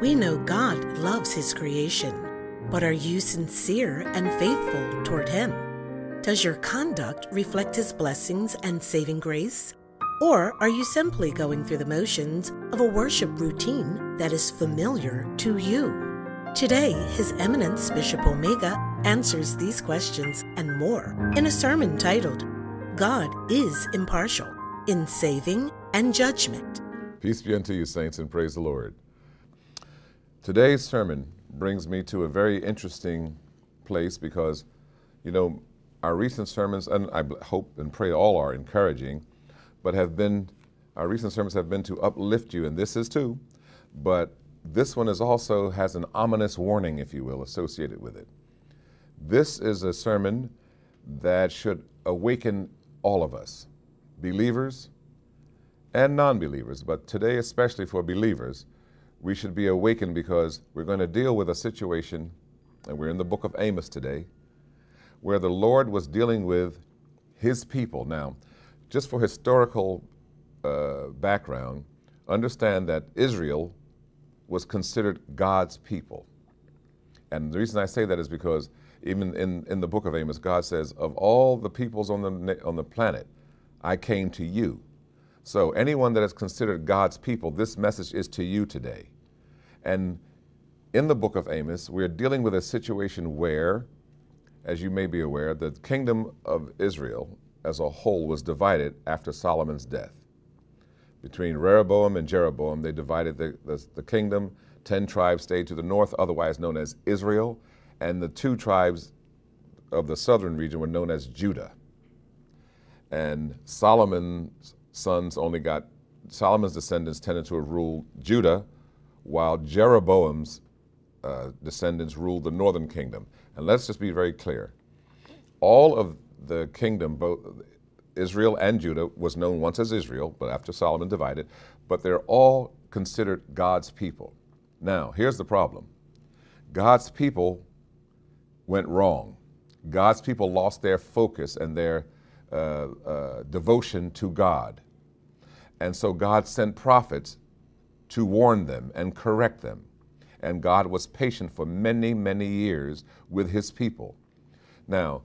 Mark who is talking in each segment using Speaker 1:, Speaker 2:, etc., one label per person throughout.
Speaker 1: We know God loves His creation, but are you sincere and faithful toward Him? Does your conduct reflect His blessings and saving grace? Or are you simply going through the motions of a worship routine that is familiar to you? Today, His Eminence Bishop Omega answers these questions and more in a sermon titled, God is Impartial in Saving and Judgment.
Speaker 2: Peace be unto you, saints, and praise the Lord. Today's sermon brings me to a very interesting place because, you know, our recent sermons, and I hope and pray all are encouraging, but have been, our recent sermons have been to uplift you, and this is too, but this one is also has an ominous warning, if you will, associated with it. This is a sermon that should awaken all of us, believers and non believers, but today, especially for believers, we should be awakened because we're going to deal with a situation, and we're in the book of Amos today, where the Lord was dealing with his people. Now, just for historical uh, background, understand that Israel was considered God's people. And the reason I say that is because even in, in the book of Amos, God says, Of all the peoples on the, on the planet, I came to you. So, anyone that is considered God's people, this message is to you today. And in the book of Amos, we're dealing with a situation where, as you may be aware, the kingdom of Israel as a whole was divided after Solomon's death between Rehoboam and Jeroboam, they divided the, the, the, kingdom. Ten tribes stayed to the north, otherwise known as Israel, and the two tribes of the southern region were known as Judah. And Solomon's sons only got, Solomon's descendants tended to rule Judah, while Jeroboam's uh, descendants ruled the northern kingdom. And let's just be very clear. All of the kingdom, both Israel and Judah was known once as Israel, but after Solomon divided, but they're all considered God's people. Now, here's the problem God's people went wrong. God's people lost their focus and their uh, uh, devotion to God. And so God sent prophets to warn them and correct them. And God was patient for many, many years with his people. Now,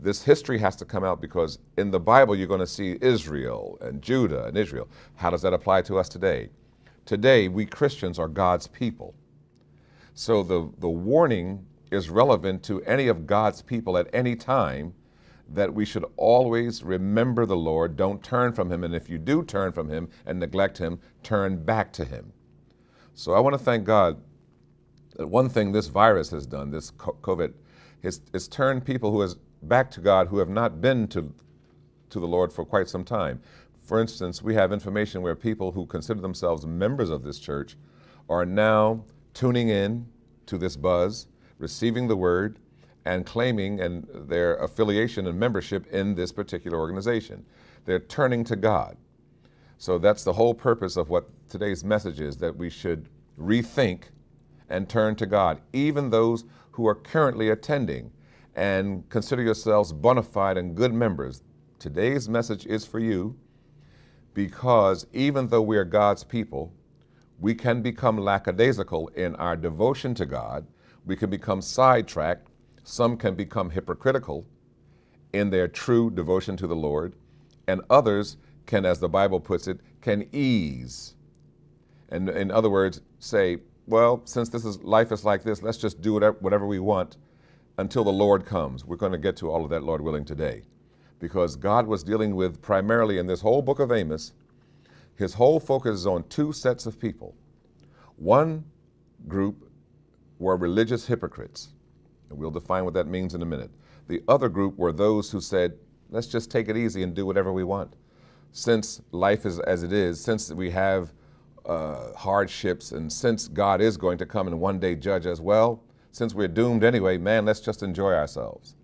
Speaker 2: this history has to come out because in the Bible you're going to see Israel and Judah and Israel. How does that apply to us today? Today, we Christians are God's people. So the, the warning is relevant to any of God's people at any time that we should always remember the Lord, don't turn from Him, and if you do turn from Him and neglect Him, turn back to Him. So I want to thank God that one thing this virus has done, this COVID, is, is turned people who has back to God who have not been to, to the Lord for quite some time. For instance, we have information where people who consider themselves members of this church are now tuning in to this buzz, receiving the word, and claiming and their affiliation and membership in this particular organization. They're turning to God. So that's the whole purpose of what today's message is that we should rethink and turn to God, even those who are currently attending and consider yourselves bona fide and good members. Today's message is for you because even though we are God's people, we can become lackadaisical in our devotion to God. We can become sidetracked some can become hypocritical in their true devotion to the Lord, and others can, as the Bible puts it, can ease. And in other words, say, well, since this is life is like this, let's just do whatever, whatever we want until the Lord comes. We're going to get to all of that, Lord willing, today. Because God was dealing with primarily in this whole book of Amos, his whole focus is on two sets of people. One group were religious hypocrites and we'll define what that means in a minute. The other group were those who said, let's just take it easy and do whatever we want. Since life is as it is, since we have uh, hardships, and since God is going to come and one day judge as well, since we're doomed anyway, man, let's just enjoy ourselves.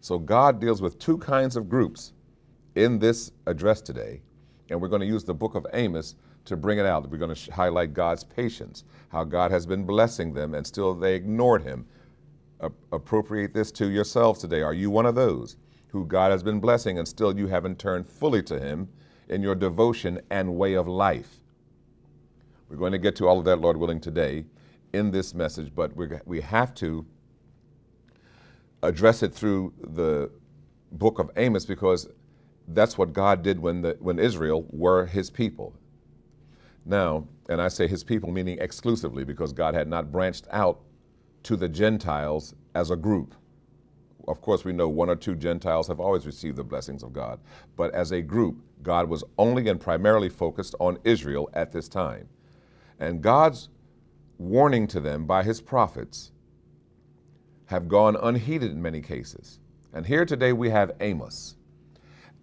Speaker 2: So God deals with two kinds of groups in this address today, and we're going to use the book of Amos to bring it out. We're going to highlight God's patience, how God has been blessing them, and still they ignored Him appropriate this to yourselves today. Are you one of those who God has been blessing and still you haven't turned fully to Him in your devotion and way of life? We're going to get to all of that, Lord willing, today. in this message, but we we have to address it through the book of Amos because that's what God did when, the, when Israel were his people. Now, and I say his people meaning exclusively because God had not branched out to the Gentiles as a group. Of course, we know one or two Gentiles have always received the blessings of God, but as a group, God was only and primarily focused on Israel at this time. And God's warning to them by his prophets have gone unheeded in many cases. And here today we have Amos.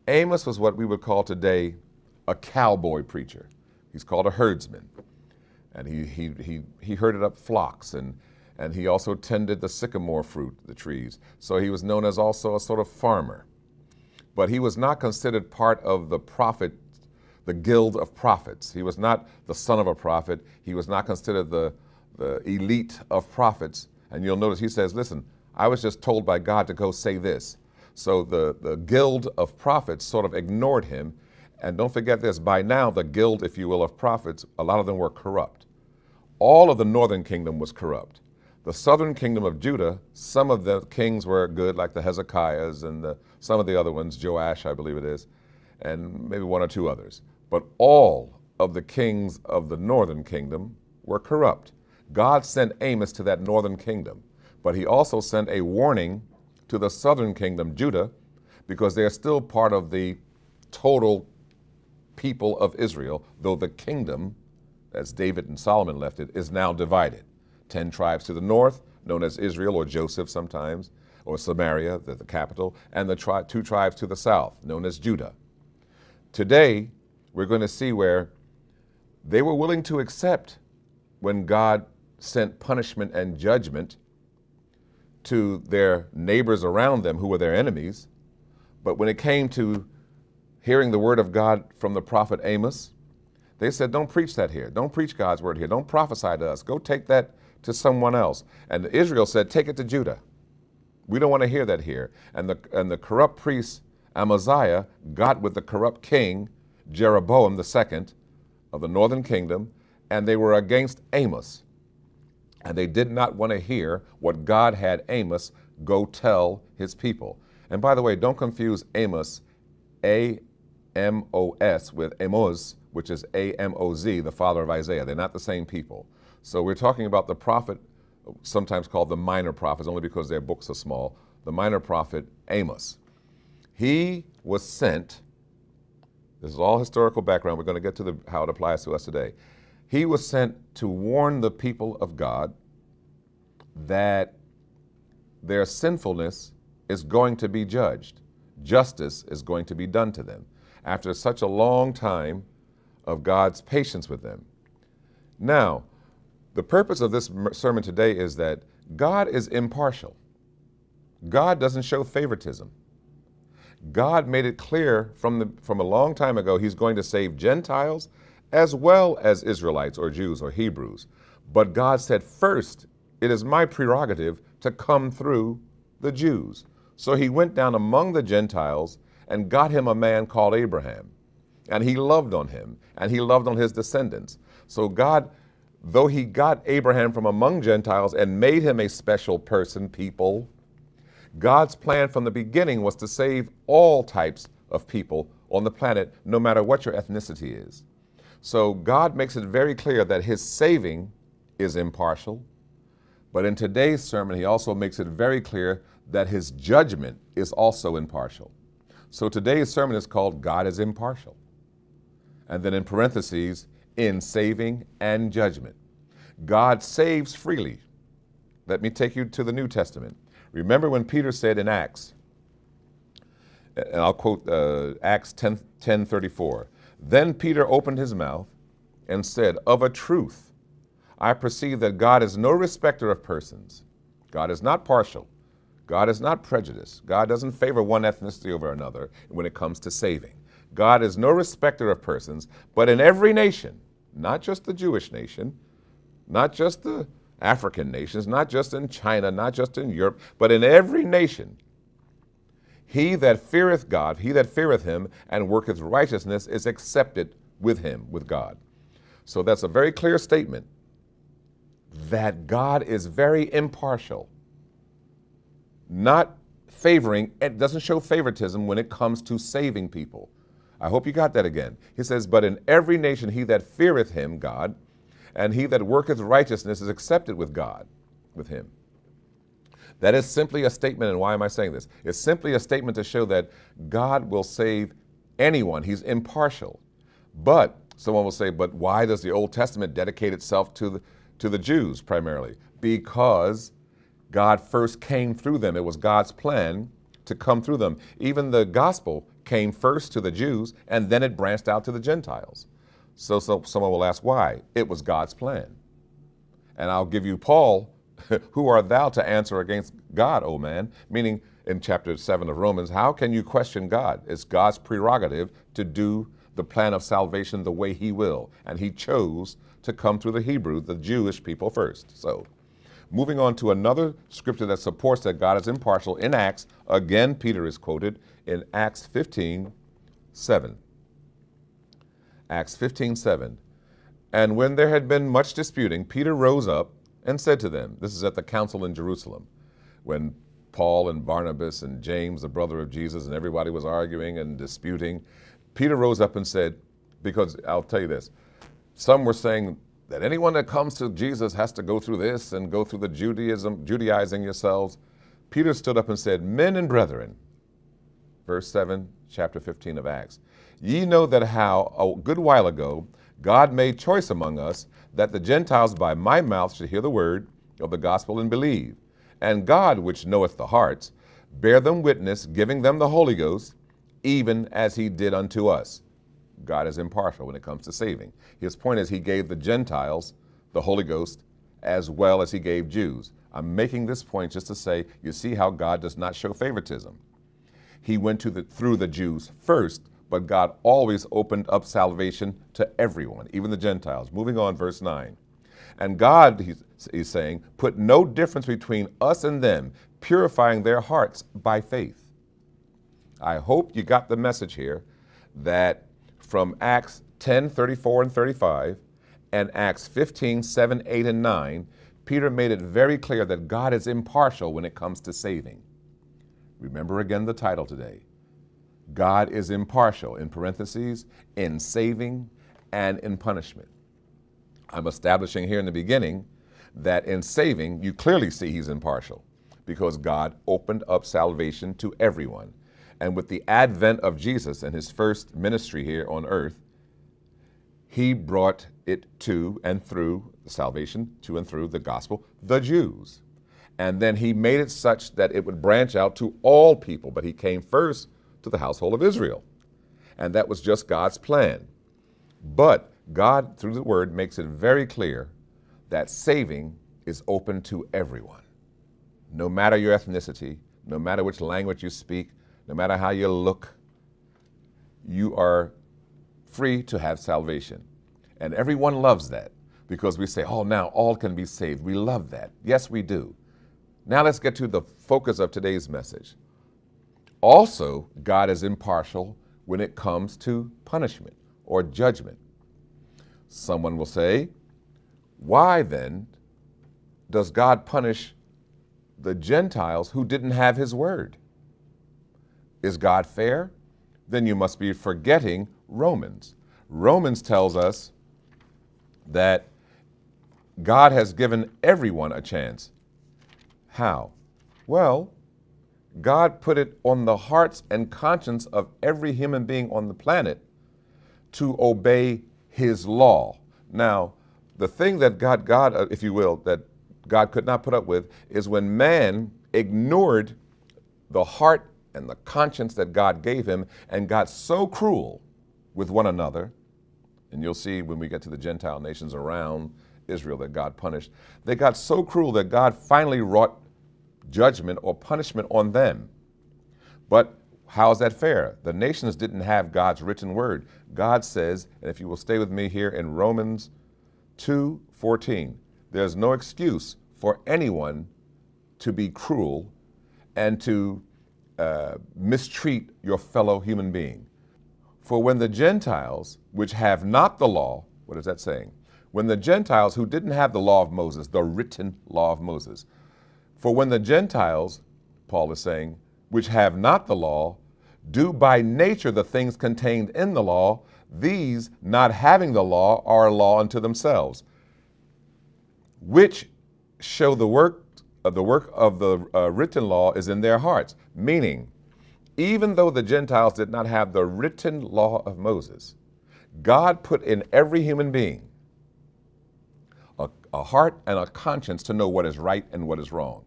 Speaker 2: Amos was what we would call today a cowboy preacher. He's called a herdsman. And he, he, he, he herded up flocks and, and he also tended the sycamore fruit, the trees. So he was known as also a sort of farmer. But he was not considered part of the prophet, the guild of prophets. He was not the son of a prophet. He was not considered the, the elite of prophets. And you'll notice he says, listen, I was just told by God to go say this. So the, the guild of prophets sort of ignored him. And don't forget this by now, the guild, if you will, of prophets, a lot of them were corrupt. All of the northern kingdom was corrupt. The southern kingdom of Judah, some of the kings were good, like the Hezekiahs and the, some of the other ones, Joash, I believe it is, and maybe one or two others. But all of the kings of the northern kingdom were corrupt. God sent Amos to that northern kingdom, but he also sent a warning to the southern kingdom, Judah, because they're still part of the total people of Israel, though the kingdom, as David and Solomon left it, is now divided. Ten tribes to the north, known as Israel or Joseph sometimes, or Samaria, the, the capital, and the tri- two tribes to the south, known as Judah. Today, we're going to see where they were willing to accept when God sent punishment and judgment to their neighbors around them who were their enemies. But when it came to hearing the word of God from the prophet Amos, they said, Don't preach that here. Don't preach God's word here. Don't prophesy to us. Go take that to someone else. And Israel said, Take it to Judah. We don't want to hear that here. And the, and the corrupt priest Amaziah got with the corrupt king Jeroboam II of the northern kingdom, and they were against Amos. And they did not want to hear what God had Amos go tell his people. And by the way, don't confuse Amos, A M O S, with Amoz, which is A M O Z, the father of Isaiah. They're not the same people. So we're talking about the prophet, sometimes called the minor prophets, only because their books are small, the minor prophet Amos. He was sent, this is all historical background, we're going to get to the, how it applies to us today. He was sent to warn the people of God that their sinfulness is going to be judged. Justice is going to be done to them after such a long time of God's patience with them. Now, the purpose of this sermon today is that God is impartial. God doesn't show favoritism. God made it clear from, the, from a long time ago He's going to save Gentiles as well as Israelites or Jews or Hebrews. But God said, first, it is my prerogative to come through the Jews. So he went down among the Gentiles and got him a man called Abraham. And he loved on him, and he loved on his descendants. So God, though he got Abraham from among Gentiles and made him a special person, people, God's plan from the beginning was to save all types of people on the planet, no matter what your ethnicity is. So God makes it very clear that his saving is impartial. But in today's sermon, he also makes it very clear that his judgment is also impartial. So today's sermon is called God is Impartial. And then in parentheses, in saving and judgment. God saves freely. Let me take you to the New Testament. Remember when Peter said in Acts, and I'll quote uh, Acts 10, 10 34, then Peter opened his mouth and said, Of a truth, I perceive that God is no respecter of persons. God is not partial. God is not prejudiced. God doesn't favor one ethnicity over another when it comes to saving. God is no respecter of persons, but in every nation, not just the Jewish nation, not just the African nations, not just in China, not just in Europe, but in every nation, he that feareth God, he that feareth him and worketh righteousness is accepted with him, with God. So that's a very clear statement that God is very impartial, not favoring, it doesn't show favoritism when it comes to saving people. I hope you got that again. He says, But in every nation he that feareth him, God, and he that worketh righteousness is accepted with God, with him. That is simply a statement, and why am I saying this? It's simply a statement to show that God will save anyone. He's impartial. But someone will say, but why does the Old Testament dedicate itself to the, to the Jews primarily? Because God first came through them. It was God's plan to come through them. Even the gospel came first to the Jews and then it branched out to the Gentiles. So, so someone will ask why. It was God's plan. And I'll give you Paul, who art thou to answer against God, O man? Meaning in chapter 7 of Romans, how can you question God? It's God's prerogative to do the plan of salvation the way he will. And he chose to come through the Hebrew, the Jewish people first. So, moving on to another scripture that supports that God is impartial in Acts, again, Peter is quoted in Acts 15 7. Acts 15 7. And when there had been much disputing, Peter rose up and said to them, This is at the council in Jerusalem, when Paul and Barnabas and James, the brother of Jesus, and everybody was arguing and disputing. Peter rose up and said, Because I'll tell you this, some were saying that anyone that comes to Jesus has to go through this and go through the Judaism, Judaizing yourselves. Peter stood up and said, Men and brethren, verse 7, chapter 15 of Acts, ye know that how a good while ago God made choice among us that the Gentiles by my mouth should hear the word of the gospel and believe. And God, which knoweth the hearts, bear them witness, giving them the Holy Ghost, even as he did unto us. God is impartial when it comes to saving. His point is, he gave the Gentiles the Holy Ghost as well as he gave Jews. I'm making this point just to say, you see how God does not show favoritism. He went to the, through the Jews first, but God always opened up salvation to everyone, even the Gentiles. Moving on, verse 9. And God, he's, he's saying, put no difference between us and them, purifying their hearts by faith. I hope you got the message here that from Acts 10 34 and 35 and Acts 15 7, 8, and 9, Peter made it very clear that God is impartial when it comes to saving. Remember again the title today God is impartial, in parentheses, in saving and in punishment. I'm establishing here in the beginning that in saving, you clearly see he's impartial because God opened up salvation to everyone. And with the advent of Jesus and his first ministry here on earth, he brought it to and through salvation, to and through the gospel, the Jews. And then he made it such that it would branch out to all people, but he came first to the household of Israel. And that was just God's plan. But God, through the word, makes it very clear that saving is open to everyone. No matter your ethnicity, no matter which language you speak, no matter how you look, you are free to have salvation. And everyone loves that because we say, oh, now all can be saved. We love that. Yes, we do. Now let's get to the focus of today's message. Also, God is impartial when it comes to punishment or judgment. Someone will say, why then does God punish the Gentiles who didn't have his word? Is God fair? Then you must be forgetting Romans. Romans tells us that God has given everyone a chance. How? Well, God put it on the hearts and conscience of every human being on the planet to obey his law. Now, the thing that God, God, uh, if you will, that God could not put up with is when man ignored the heart and the conscience that God gave him and got so cruel with one another. And you'll see when we get to the Gentile nations around Israel that God punished. They got so cruel that God finally wrought judgment or punishment on them. But how is that fair? The nations didn't have God's written word. God says, and if you will stay with me here in Romans 2 14, there's no excuse for anyone to be cruel and to uh, mistreat your fellow human being. For when the Gentiles, which have not the law, what is that saying? when the Gentiles who didn't have the law of Moses, the written law of Moses, for when the Gentiles, Paul is saying, which have not the law, do by nature the things contained in the law, these, not having the law, are a law unto themselves, which show the work of the work of the uh, written law is in their hearts. Meaning, even though the Gentiles did not have the written law of Moses, God put in every human being a, a heart and a conscience to know what is right and what is wrong.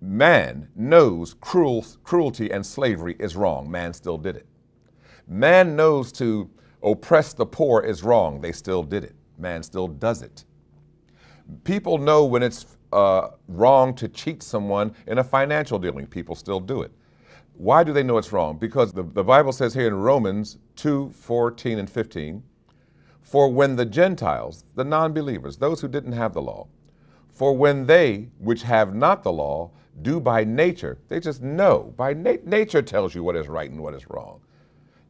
Speaker 2: Man knows cruel, cruelty and slavery is wrong. Man still did it. Man knows to oppress the poor is wrong. They still did it. Man still does it. People know when it's uh, wrong to cheat someone in a financial dealing. People still do it. Why do they know it's wrong? Because the, the Bible says here in Romans 2 14 and 15, for when the Gentiles, the non believers, those who didn't have the law, for when they, which have not the law, do by nature, they just know. By na- nature tells you what is right and what is wrong.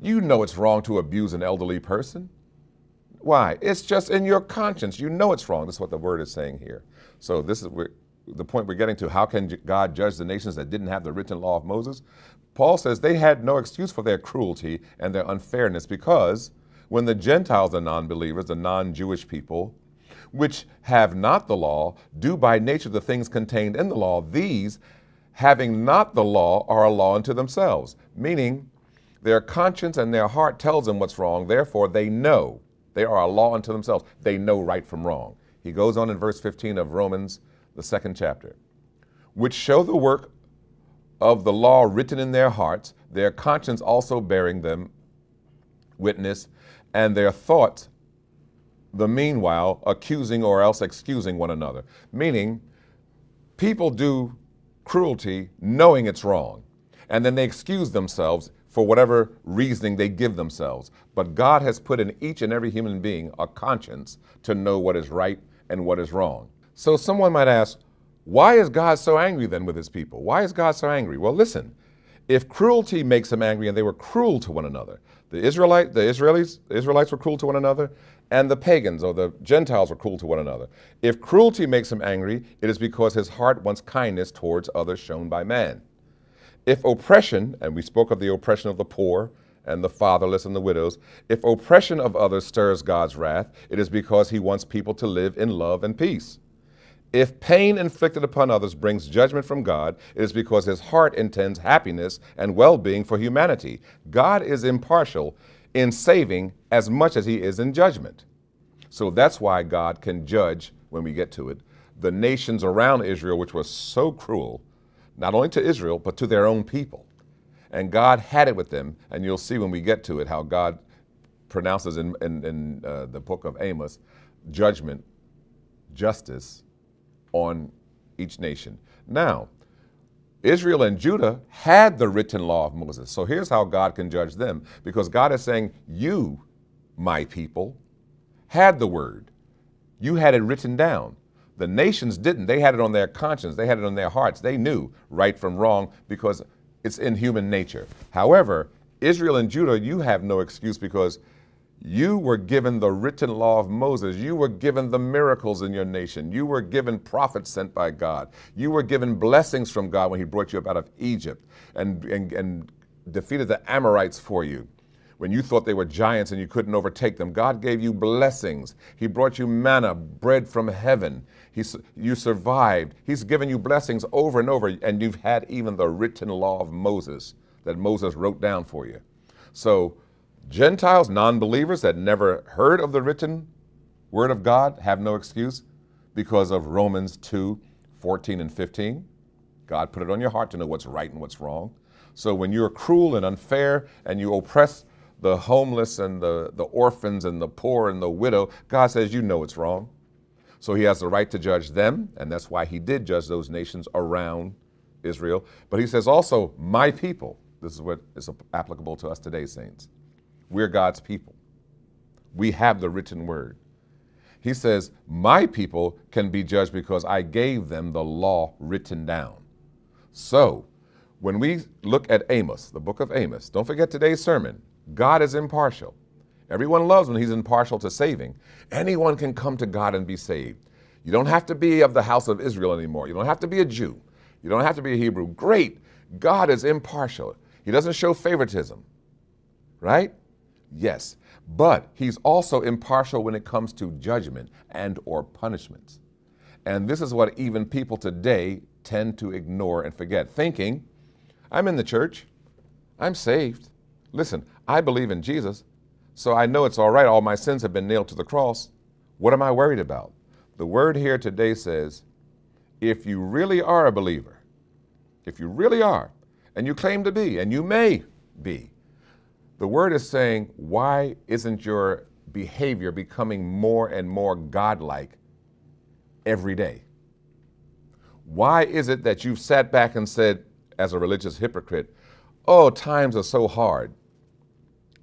Speaker 2: You know it's wrong to abuse an elderly person. Why? It's just in your conscience. You know it's wrong. That's what the word is saying here. So this is the point we're getting to. How can God judge the nations that didn't have the written law of Moses? Paul says they had no excuse for their cruelty and their unfairness because when the Gentiles, the non believers, the non Jewish people, which have not the law, do by nature the things contained in the law, these, having not the law, are a law unto themselves. Meaning, their conscience and their heart tells them what's wrong, therefore they know. They are a law unto themselves. They know right from wrong. He goes on in verse 15 of Romans, the second chapter, which show the work of the law written in their hearts, their conscience also bearing them witness, and their thoughts, the meanwhile, accusing or else excusing one another. Meaning, people do cruelty knowing it's wrong, and then they excuse themselves for whatever reasoning they give themselves. But God has put in each and every human being a conscience to know what is right and what is wrong. So someone might ask, why is God so angry then with his people? Why is God so angry? Well, listen, if cruelty makes him angry and they were cruel to one another, the Israelite, the Israelis, the Israelites were cruel to one another, and the pagans or the Gentiles are cruel to one another. If cruelty makes him angry, it is because his heart wants kindness towards others shown by man. If oppression, and we spoke of the oppression of the poor and the fatherless and the widows, if oppression of others stirs God's wrath, it is because he wants people to live in love and peace. If pain inflicted upon others brings judgment from God, it is because his heart intends happiness and well being for humanity. God is impartial in saving as much as he is in judgment. So that's why God can judge, when we get to it, the nations around Israel, which were so cruel, not only to Israel, but to their own people. And God had it with them, and you'll see when we get to it how God pronounces in, in, in uh, the book of Amos judgment, justice on each nation. Now, Israel and Judah had the written law of Moses. So here's how God can judge them because God is saying, You, my people, had the word. You had it written down. The nations didn't. They had it on their conscience, they had it on their hearts. They knew right from wrong because it's in human nature. However, Israel and Judah, you have no excuse because you were given the written law of Moses. You were given the miracles in your nation. You were given prophets sent by God. You were given blessings from God when He brought you up out of Egypt and, and, and defeated the Amorites for you. When you thought they were giants and you couldn't overtake them, God gave you blessings. He brought you manna, bread from heaven. He, you survived. He's given you blessings over and over, and you've had even the written law of Moses that Moses wrote down for you. So, Gentiles, non believers that never heard of the written word of God, have no excuse because of Romans 2 14 and 15. God put it on your heart to know what's right and what's wrong. So when you're cruel and unfair and you oppress the homeless and the, the orphans and the poor and the widow, God says you know it's wrong. So he has the right to judge them, and that's why he did judge those nations around Israel. But he says also, my people. This is what is applicable to us today, saints. We're God's people. We have the written word. He says, My people can be judged because I gave them the law written down. So, when we look at Amos, the book of Amos, don't forget today's sermon. God is impartial. Everyone loves when he's impartial to saving. Anyone can come to God and be saved. You don't have to be of the house of Israel anymore. You don't have to be a Jew. You don't have to be a Hebrew. Great. God is impartial. He doesn't show favoritism. Right? Yes. But he's also impartial when it comes to judgment and or punishments. And this is what even people today tend to ignore and forget, thinking, I'm in the church. I'm saved. Listen, I believe in Jesus, so I know it's all right. All my sins have been nailed to the cross. What am I worried about? The word here today says, if you really are a believer, if you really are, and you claim to be, and you may be, the word is saying, why isn't your behavior becoming more and more godlike every day? Why is it that you've sat back and said, as a religious hypocrite, oh, times are so hard?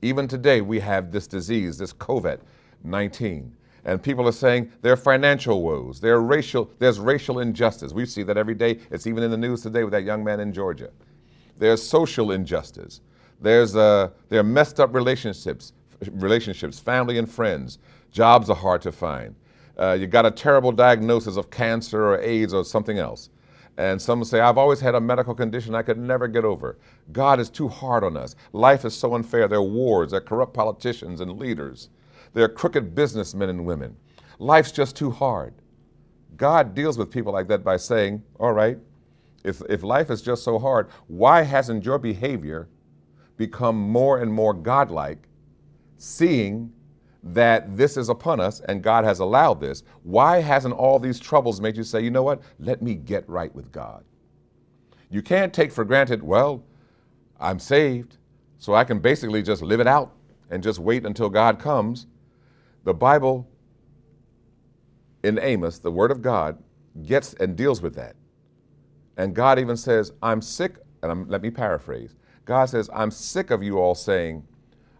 Speaker 2: Even today, we have this disease, this COVID 19. And people are saying there are financial woes, there are racial, there's racial injustice. We see that every day. It's even in the news today with that young man in Georgia. There's social injustice. There's uh, there are messed up relationships, relationships, family and friends. Jobs are hard to find. Uh, you got a terrible diagnosis of cancer or AIDS or something else. And some say, I've always had a medical condition I could never get over. God is too hard on us. Life is so unfair. There are wars, there are corrupt politicians and leaders, there are crooked businessmen and women. Life's just too hard. God deals with people like that by saying, All right, if, if life is just so hard, why hasn't your behavior become more and more godlike, seeing that this is upon us and God has allowed this, why hasn't all these troubles made you say, you know what, let me get right with God? You can't take for granted, well, I'm saved, so I can basically just live it out and just wait until God comes. The Bible in Amos, the Word of God, gets and deals with that. And God even says, I'm sick, and I'm, let me paraphrase. God says, I'm sick of you all saying,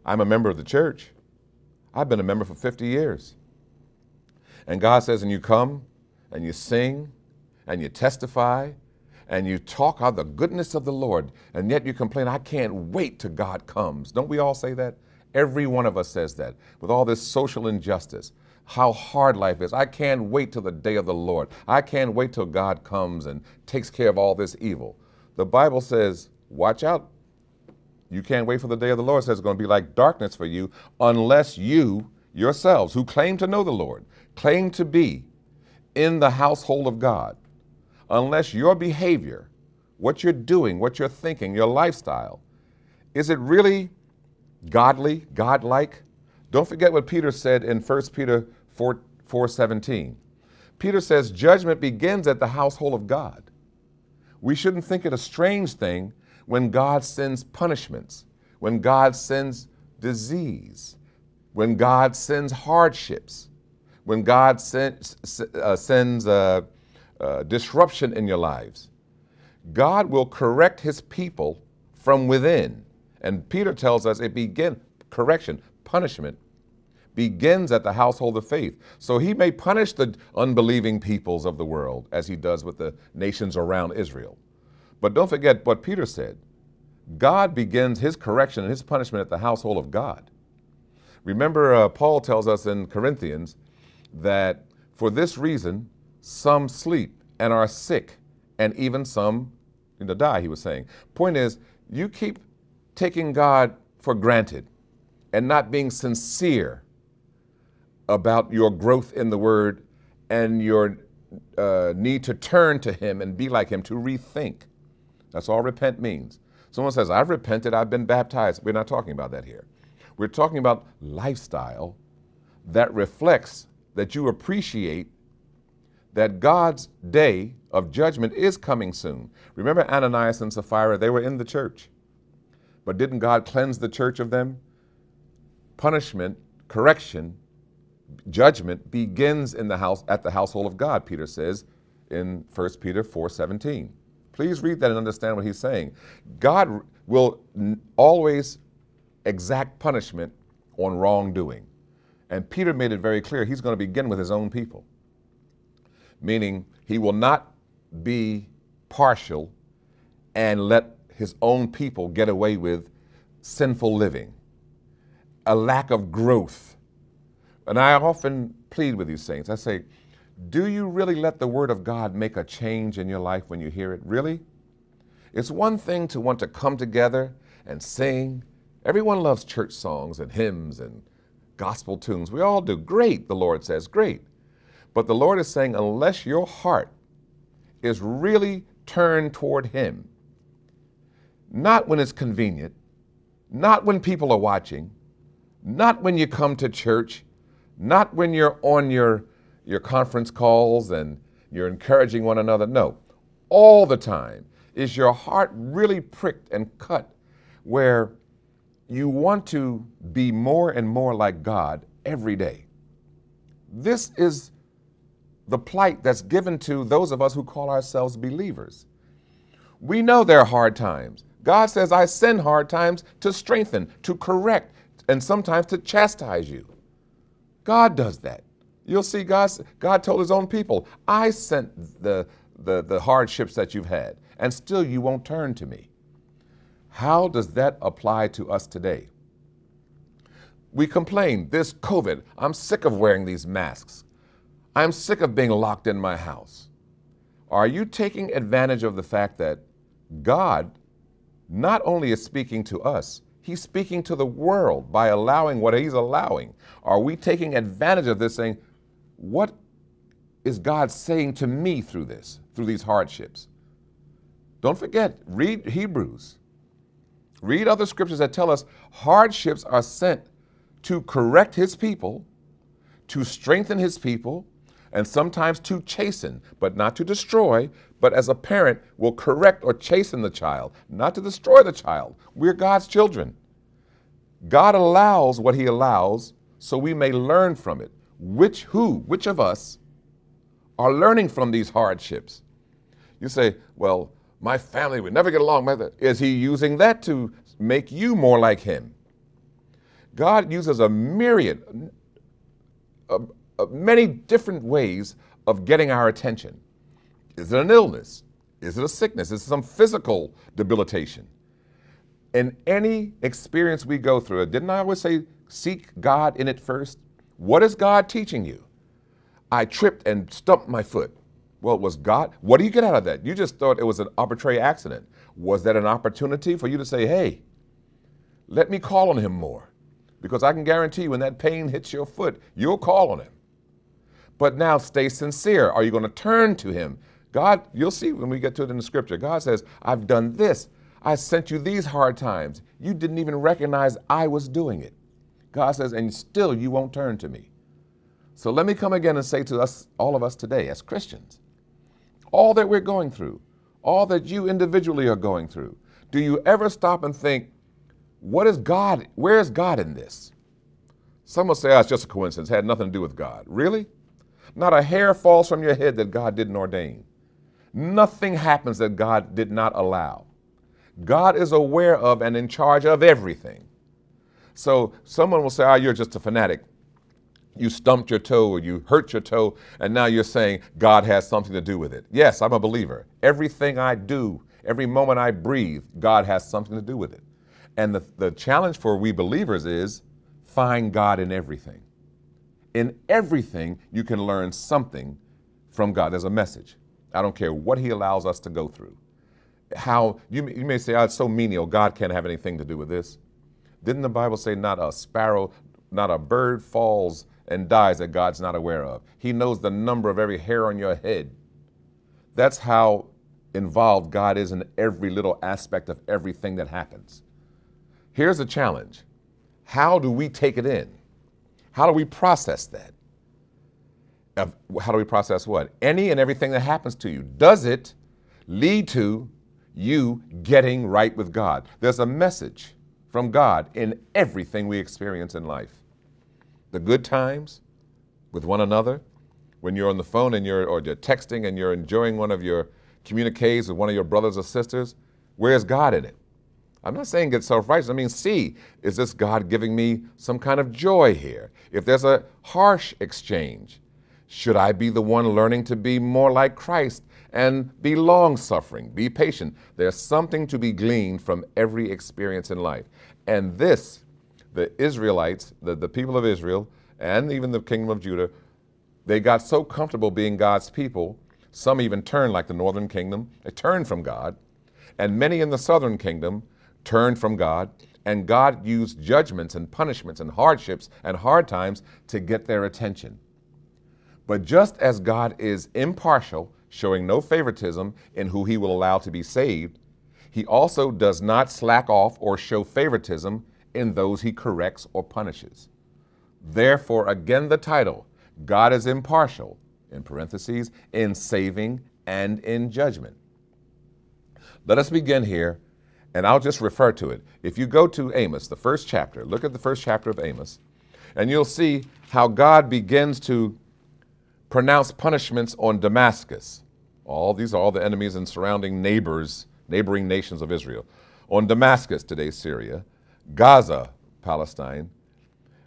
Speaker 2: I'm a member of the church. I've been a member for 50 years. And God says, and you come and you sing and you testify and you talk of the goodness of the Lord, and yet you complain, I can't wait till God comes. Don't we all say that? Every one of us says that with all this social injustice, how hard life is. I can't wait till the day of the Lord. I can't wait till God comes and takes care of all this evil. The Bible says, watch out, you can't wait for the day of the Lord. Says it's going to be like darkness for you unless you yourselves, who claim to know the Lord, claim to be in the household of God, unless your behavior, what you're doing, what you're thinking, your lifestyle, is it really godly, godlike? Don't forget what Peter said in 1 Peter 4, 4 17. Peter says, Judgment begins at the household of God. We shouldn't think it a strange thing when God sends punishments, when God sends disease, when God sends hardships, when God sends, uh, sends uh, uh, disruption in your lives, God will correct his people from within. And Peter tells us it begins, correction, punishment, begins at the household of faith. So he may punish the unbelieving peoples of the world as he does with the nations around Israel. But don't forget what Peter said. God begins his correction and his punishment at the household of God. Remember, uh, Paul tells us in Corinthians that for this reason, some sleep and are sick, and even some you know, die, he was saying. Point is, you keep taking God for granted and not being sincere about your growth in the Word and your uh, need to turn to Him and be like Him, to rethink. That's all repent means. Someone says, I've repented, I've been baptized. We're not talking about that here. We're talking about lifestyle that reflects that you appreciate that God's day of judgment is coming soon. Remember Ananias and Sapphira, they were in the church. But didn't God cleanse the church of them? Punishment, correction, judgment begins in the house at the household of God, Peter says in 1 Peter 4:17. Please read that and understand what he's saying. God will always exact punishment on wrongdoing. And Peter made it very clear he's going to begin with his own people, meaning he will not be partial and let his own people get away with sinful living. a lack of growth. And I often plead with you, saints. I say, do you really let the Word of God make a change in your life when you hear it? Really? It's one thing to want to come together and sing. Everyone loves church songs and hymns and gospel tunes. We all do. Great, the Lord says, great. But the Lord is saying, unless your heart is really turned toward Him, not when it's convenient, not when people are watching, not when you come to church, not when you're on your, your conference calls and you're encouraging one another. No, all the time. Is your heart really pricked and cut where you want to be more and more like God every day? This is the plight that's given to those of us who call ourselves believers. We know there are hard times. God says, I send hard times to strengthen, to correct, and sometimes to chastise you. God does that. You'll see God, God told his own people, I sent the, the, the hardships that you've had, and still you won't turn to me. How does that apply to us today? We complain, this COVID, I'm sick of wearing these masks. I'm sick of being locked in my house. Are you taking advantage of the fact that God not only is speaking to us, He's speaking to the world by allowing what He's allowing. Are we taking advantage of this saying, what is God saying to me through this, through these hardships? Don't forget, read Hebrews. Read other scriptures that tell us hardships are sent to correct His people, to strengthen His people, and sometimes to chasten, but not to destroy, but as a parent will correct or chasten the child, not to destroy the child. We're God's children. God allows what He allows so we may learn from it. Which who, which of us are learning from these hardships? You say, well, my family would never get along. Is He using that to make you more like Him? God uses a myriad, of, of many different ways of getting our attention. Is it an illness? Is it a sickness? Is it some physical debilitation? In any experience we go through, didn't I always say, seek God in it first? What is God teaching you? I tripped and stumped my foot. Well, it was God. What do you get out of that? You just thought it was an arbitrary accident. Was that an opportunity for you to say, hey, let me call on him more? Because I can guarantee you when that pain hits your foot, you'll call on him. But now stay sincere. Are you going to turn to him? God, you'll see when we get to it in the scripture. God says, I've done this. I sent you these hard times. You didn't even recognize I was doing it. God says, and still you won't turn to me. So let me come again and say to us, all of us today, as Christians, all that we're going through, all that you individually are going through, do you ever stop and think, what is God? Where is God in this? Some will say, oh, it's just a coincidence, it had nothing to do with God. Really? Not a hair falls from your head that God didn't ordain. Nothing happens that God did not allow. God is aware of and in charge of everything. So someone will say, oh, you're just a fanatic. You stumped your toe or you hurt your toe, and now you're saying God has something to do with it. Yes, I'm a believer. Everything I do, every moment I breathe, God has something to do with it. And the, the challenge for we believers is find God in everything. In everything, you can learn something from God. There's a message. I don't care what He allows us to go through. How you, you may say, oh, it's so menial, God can't have anything to do with this. Didn't the Bible say, not a sparrow, not a bird falls and dies that God's not aware of? He knows the number of every hair on your head. That's how involved God is in every little aspect of everything that happens. Here's a challenge How do we take it in? How do we process that? How do we process what? Any and everything that happens to you. Does it lead to you getting right with God? There's a message from God in everything we experience in life. The good times with one another, when you're on the phone and you're or you're texting and you're enjoying one of your communiques with one of your brothers or sisters, where's God in it? I'm not saying get self righteous. I mean, see, is this God giving me some kind of joy here? If there's a harsh exchange, should I be the one learning to be more like Christ and be long suffering, be patient? There's something to be gleaned from every experience in life. And this, the Israelites, the, the people of Israel, and even the kingdom of Judah, they got so comfortable being God's people, some even turned, like the northern kingdom, they turned from God. And many in the southern kingdom turned from God, and God used judgments and punishments and hardships and hard times to get their attention. But just as God is impartial, showing no favoritism in who he will allow to be saved, he also does not slack off or show favoritism in those he corrects or punishes. Therefore, again, the title God is impartial, in parentheses, in saving and in judgment. Let us begin here, and I'll just refer to it. If you go to Amos, the first chapter, look at the first chapter of Amos, and you'll see how God begins to pronounce punishments on Damascus. All these are all the enemies and surrounding neighbors, neighboring nations of Israel. On Damascus, today Syria, Gaza, Palestine,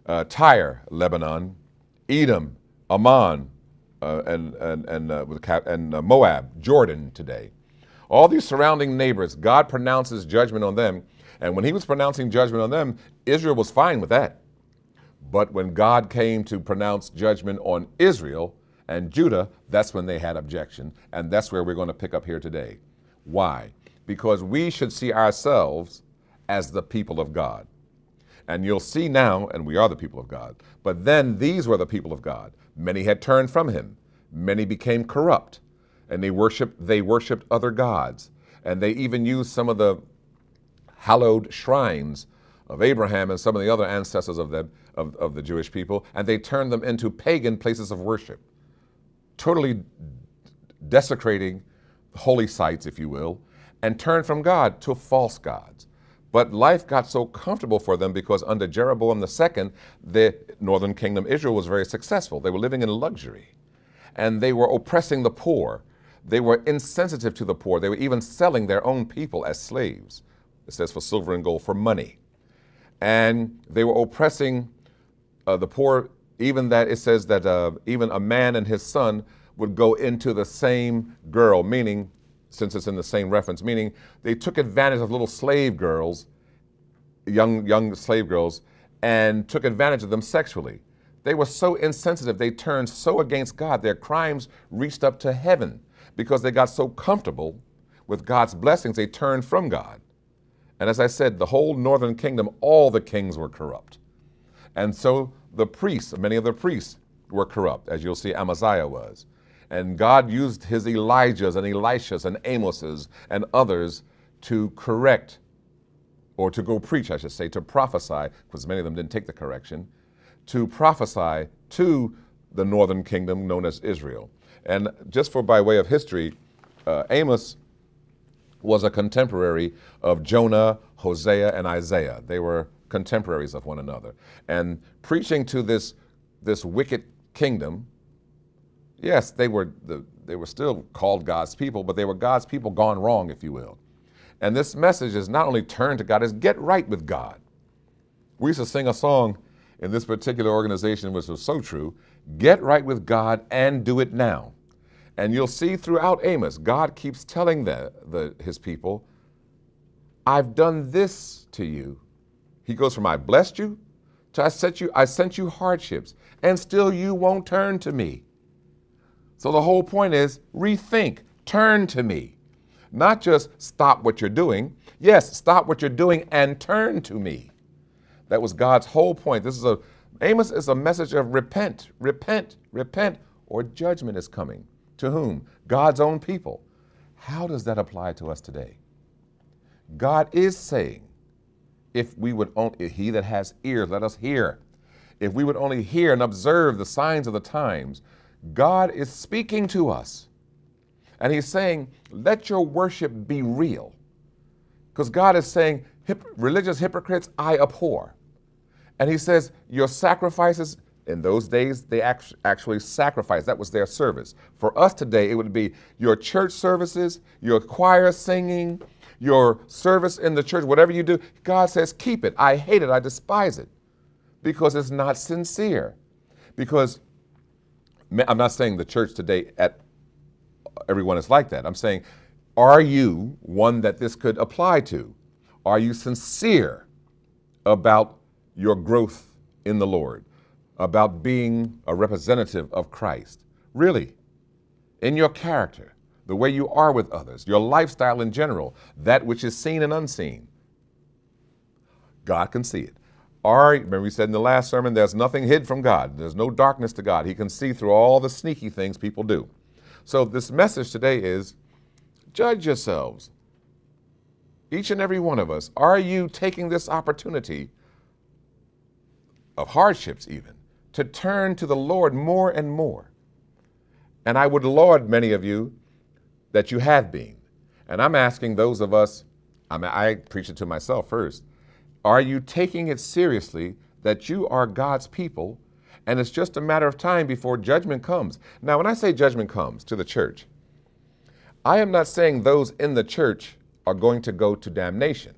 Speaker 2: uh, Tyre, Lebanon, Edom, Ammon, uh, and, and, and, uh, and uh, Moab, Jordan today. All these surrounding neighbors, God pronounces judgment on them. And when he was pronouncing judgment on them, Israel was fine with that. But when God came to pronounce judgment on Israel and Judah, that's when they had objection. And that's where we're going to pick up here today. Why? Because we should see ourselves as the people of God. And you'll see now, and we are the people of God, but then these were the people of God. Many had turned from him, many became corrupt, and they worshiped, they worshiped other gods. And they even used some of the hallowed shrines of Abraham and some of the other ancestors of them, of, of the Jewish people, and they turned them into pagan places of worship, totally desecrating holy sites, if you will, and turned from God to false gods. But life got so comfortable for them because under Jeroboam II, the northern kingdom, Israel, was very successful. They were living in luxury. And they were oppressing the poor. They were insensitive to the poor. They were even selling their own people as slaves. It says for silver and gold, for money. And they were oppressing uh, the poor, even that it says that uh, even a man and his son would go into the same girl, meaning since it's in the same reference, meaning they took advantage of little slave girls, young, young slave girls, and took advantage of them sexually. They were so insensitive, they turned so against God, their crimes reached up to heaven because they got so comfortable with God's blessings, they turned from God. And as I said, the whole northern kingdom, all the kings were corrupt. And so the priests, many of the priests were corrupt, as you'll see Amaziah was. And God used his Elijahs and Elishas and Amoses and others to correct, or to go preach, I should say, to prophesy, because many of them didn't take the correction, to prophesy to the northern kingdom known as Israel. And just for by way of history, uh, Amos was a contemporary of Jonah, Hosea, and Isaiah. They were contemporaries of one another. And preaching to this, this wicked kingdom, Yes, they were, the, they were still called God's people, but they were God's people gone wrong, if you will. And this message is not only turn to God, is get right with God. We used to sing a song in this particular organization, which was so true get right with God and do it now. And you'll see throughout Amos, God keeps telling the, the, his people, I've done this to you. He goes from I blessed you to I sent you, I sent you hardships, and still you won't turn to me. So the whole point is rethink, turn to me. Not just stop what you're doing. Yes, stop what you're doing and turn to me. That was God's whole point. This is a Amos is a message of repent, repent, repent, or judgment is coming. To whom? God's own people. How does that apply to us today? God is saying, if we would only, he that has ears, let us hear. If we would only hear and observe the signs of the times, God is speaking to us. And He's saying, let your worship be real. Because God is saying, Hip- religious hypocrites I abhor. And He says, your sacrifices, in those days, they act- actually sacrificed. That was their service. For us today, it would be your church services, your choir singing, your service in the church, whatever you do. God says, keep it. I hate it. I despise it because it's not sincere. Because I'm not saying the church today at everyone is like that. I'm saying, are you one that this could apply to? Are you sincere about your growth in the Lord, about being a representative of Christ. Really, in your character, the way you are with others, your lifestyle in general, that which is seen and unseen. God can see it. Or, remember we said in the last sermon, there's nothing hid from God. There's no darkness to God. He can see through all the sneaky things people do. So this message today is judge yourselves. Each and every one of us, are you taking this opportunity of hardships even to turn to the Lord more and more? And I would laud many of you that you have been. And I'm asking those of us, I mean, I preach it to myself first. Are you taking it seriously that you are God's people and it's just a matter of time before judgment comes? Now, when I say judgment comes to the church, I am not saying those in the church are going to go to damnation.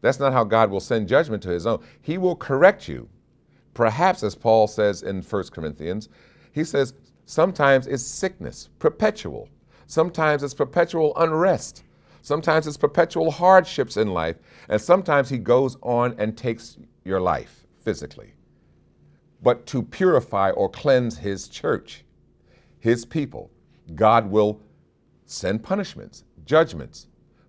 Speaker 2: That's not how God will send judgment to his own. He will correct you. Perhaps, as Paul says in 1 Corinthians, he says, sometimes it's sickness, perpetual. Sometimes it's perpetual unrest. Sometimes it's perpetual hardships in life. And sometimes he goes on and takes your life physically. But to purify or cleanse his church, his people, God will send punishments, judgments,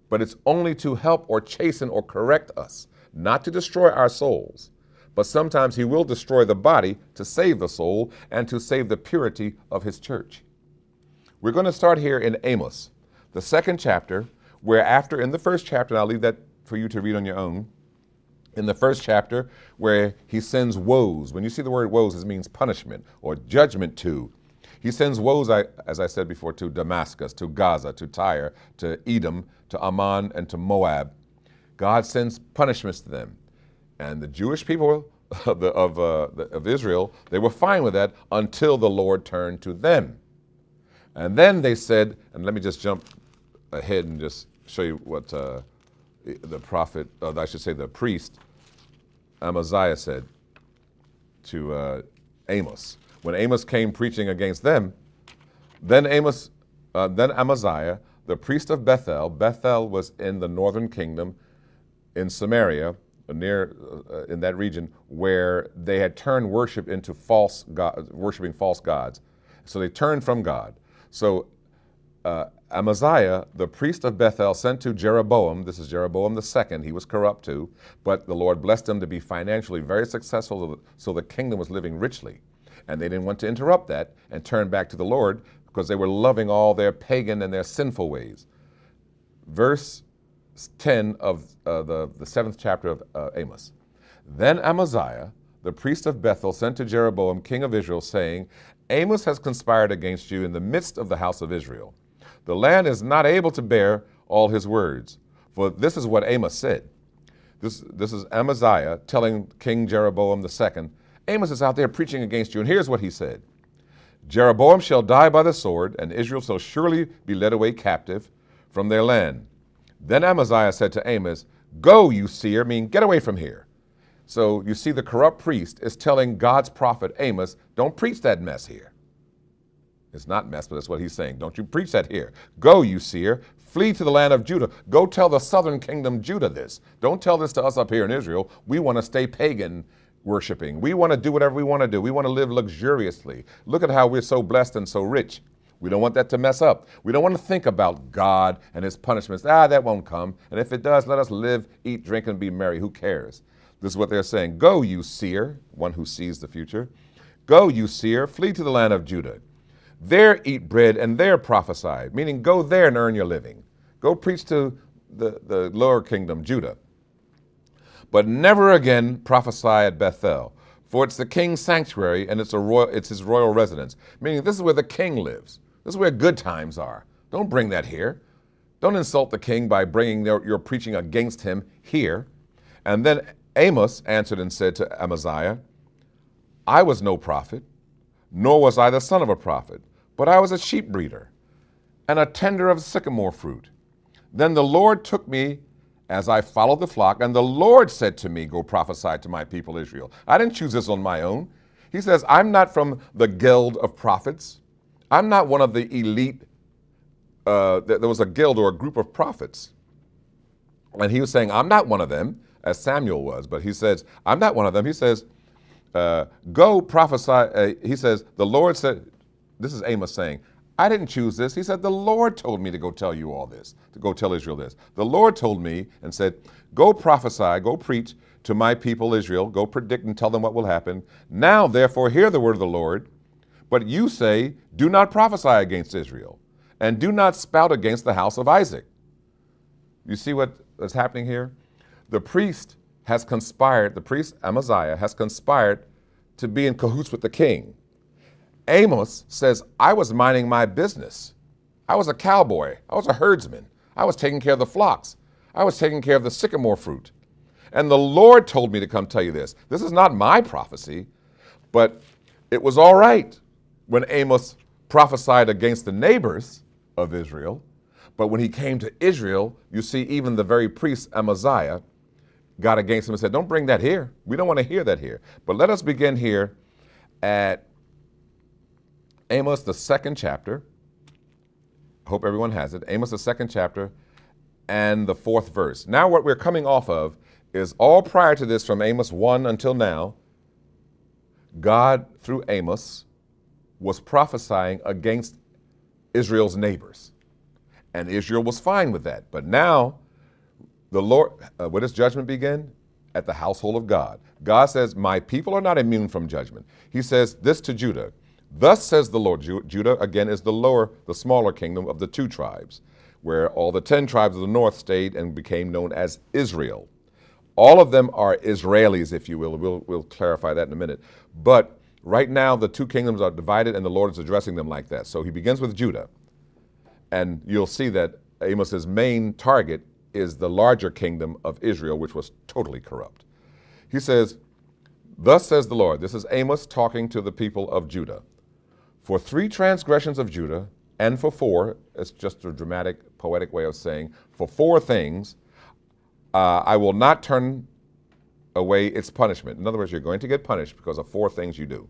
Speaker 2: but it's only to help or chasten or correct us, not to destroy our souls. But sometimes he will destroy the body to save the soul and to save the purity of his church. We're going to start here in Amos, the second chapter, where after in the first chapter, and I'll leave that for you to read on your own. In the first chapter, where he sends woes. When you see the word woes, it means punishment or judgment to. He sends woes, as I said before, to Damascus, to Gaza, to Tyre, to Edom, to Ammon, and to Moab. God sends punishments to them. And the Jewish people of, the, of, uh, the, of Israel, they were fine with that until the Lord turned to them. And then they said, and let me just jump ahead and just show you what uh, the prophet, uh, I should say the priest, Amaziah said to uh, Amos. When Amos came preaching against them, then Amos, uh, then Amaziah, the priest of Bethel, Bethel was in the northern kingdom in Samaria, near uh, in that region where they had turned worship into false worshiping false gods. So they turned from God. So uh, Amaziah, the priest of Bethel, sent to Jeroboam. This is Jeroboam the second. He was corrupt too, but the Lord blessed him to be financially very successful, so the kingdom was living richly. And they didn't want to interrupt that and turn back to the Lord because they were loving all their pagan and their sinful ways. Verse 10 of uh, the, the seventh chapter of uh, Amos. Then Amaziah, the priest of Bethel, sent to Jeroboam, king of Israel, saying, Amos has conspired against you in the midst of the house of Israel. The land is not able to bear all his words. For this is what Amos said. This, this is Amaziah telling King Jeroboam II, Amos is out there preaching against you, and here's what he said Jeroboam shall die by the sword, and Israel shall surely be led away captive from their land. Then Amaziah said to Amos, Go, you seer, mean get away from here. So you see, the corrupt priest is telling God's prophet Amos, don't preach that mess here. It's not mess, but that's what he's saying. Don't you preach that here. Go, you seer, flee to the land of Judah. Go tell the southern kingdom Judah this. Don't tell this to us up here in Israel. We want to stay pagan worshiping. We want to do whatever we want to do. We want to live luxuriously. Look at how we're so blessed and so rich. We don't want that to mess up. We don't want to think about God and his punishments. Ah, that won't come. And if it does, let us live, eat, drink, and be merry. Who cares? This is what they're saying. Go, you seer, one who sees the future. Go, you seer, flee to the land of Judah. There eat bread and there prophesy, meaning go there and earn your living. Go preach to the, the lower kingdom, Judah. But never again prophesy at Bethel, for it's the king's sanctuary and it's, a royal, it's his royal residence, meaning this is where the king lives. This is where good times are. Don't bring that here. Don't insult the king by bringing your, your preaching against him here. And then Amos answered and said to Amaziah, I was no prophet, nor was I the son of a prophet, but I was a sheep breeder and a tender of sycamore fruit. Then the Lord took me as I followed the flock, and the Lord said to me, Go prophesy to my people Israel. I didn't choose this on my own. He says, I'm not from the guild of prophets. I'm not one of the elite. Uh, there was a guild or a group of prophets. And he was saying, I'm not one of them as Samuel was. But he says, I'm not one of them. He says, uh, Go prophesy. Uh, he says, The Lord said, This is Amos saying, I didn't choose this. He said, The Lord told me to go tell you all this, to go tell Israel this. The Lord told me and said, Go prophesy, go preach to my people Israel, go predict and tell them what will happen. Now, therefore, hear the word of the Lord. But you say, Do not prophesy against Israel, and do not spout against the house of Isaac. You see what is happening here? The priest has conspired, the priest Amaziah has conspired to be in cahoots with the king. Amos says, I was minding my business. I was a cowboy. I was a herdsman. I was taking care of the flocks. I was taking care of the sycamore fruit. And the Lord told me to come tell you this. This is not my prophecy, but it was all right when Amos prophesied against the neighbors of Israel. But when he came to Israel, you see, even the very priest Amaziah got against him and said, Don't bring that here. We don't want to hear that here. But let us begin here at Amos, the second chapter. Hope everyone has it. Amos, the second chapter, and the fourth verse. Now, what we're coming off of is all prior to this, from Amos 1 until now, God, through Amos, was prophesying against Israel's neighbors. And Israel was fine with that. But now, the Lord, uh, where does judgment begin? At the household of God. God says, My people are not immune from judgment. He says this to Judah Thus says the Lord. Ju- Judah, again, is the lower, the smaller kingdom of the two tribes, where all the ten tribes of the north stayed and became known as Israel. All of them are Israelis, if you will. We'll, we'll clarify that in a minute. But right now, the two kingdoms are divided, and the Lord is addressing them like that. So he begins with Judah. And you'll see that Amos's main target is the larger kingdom of Israel, which was totally corrupt. He says, Thus says the Lord, this is Amos talking to the people of Judah. For three transgressions of Judah, and for four, it's just a dramatic, poetic way of saying, for four things, uh, I will not turn away its punishment. In other words, you're going to get punished because of four things you do.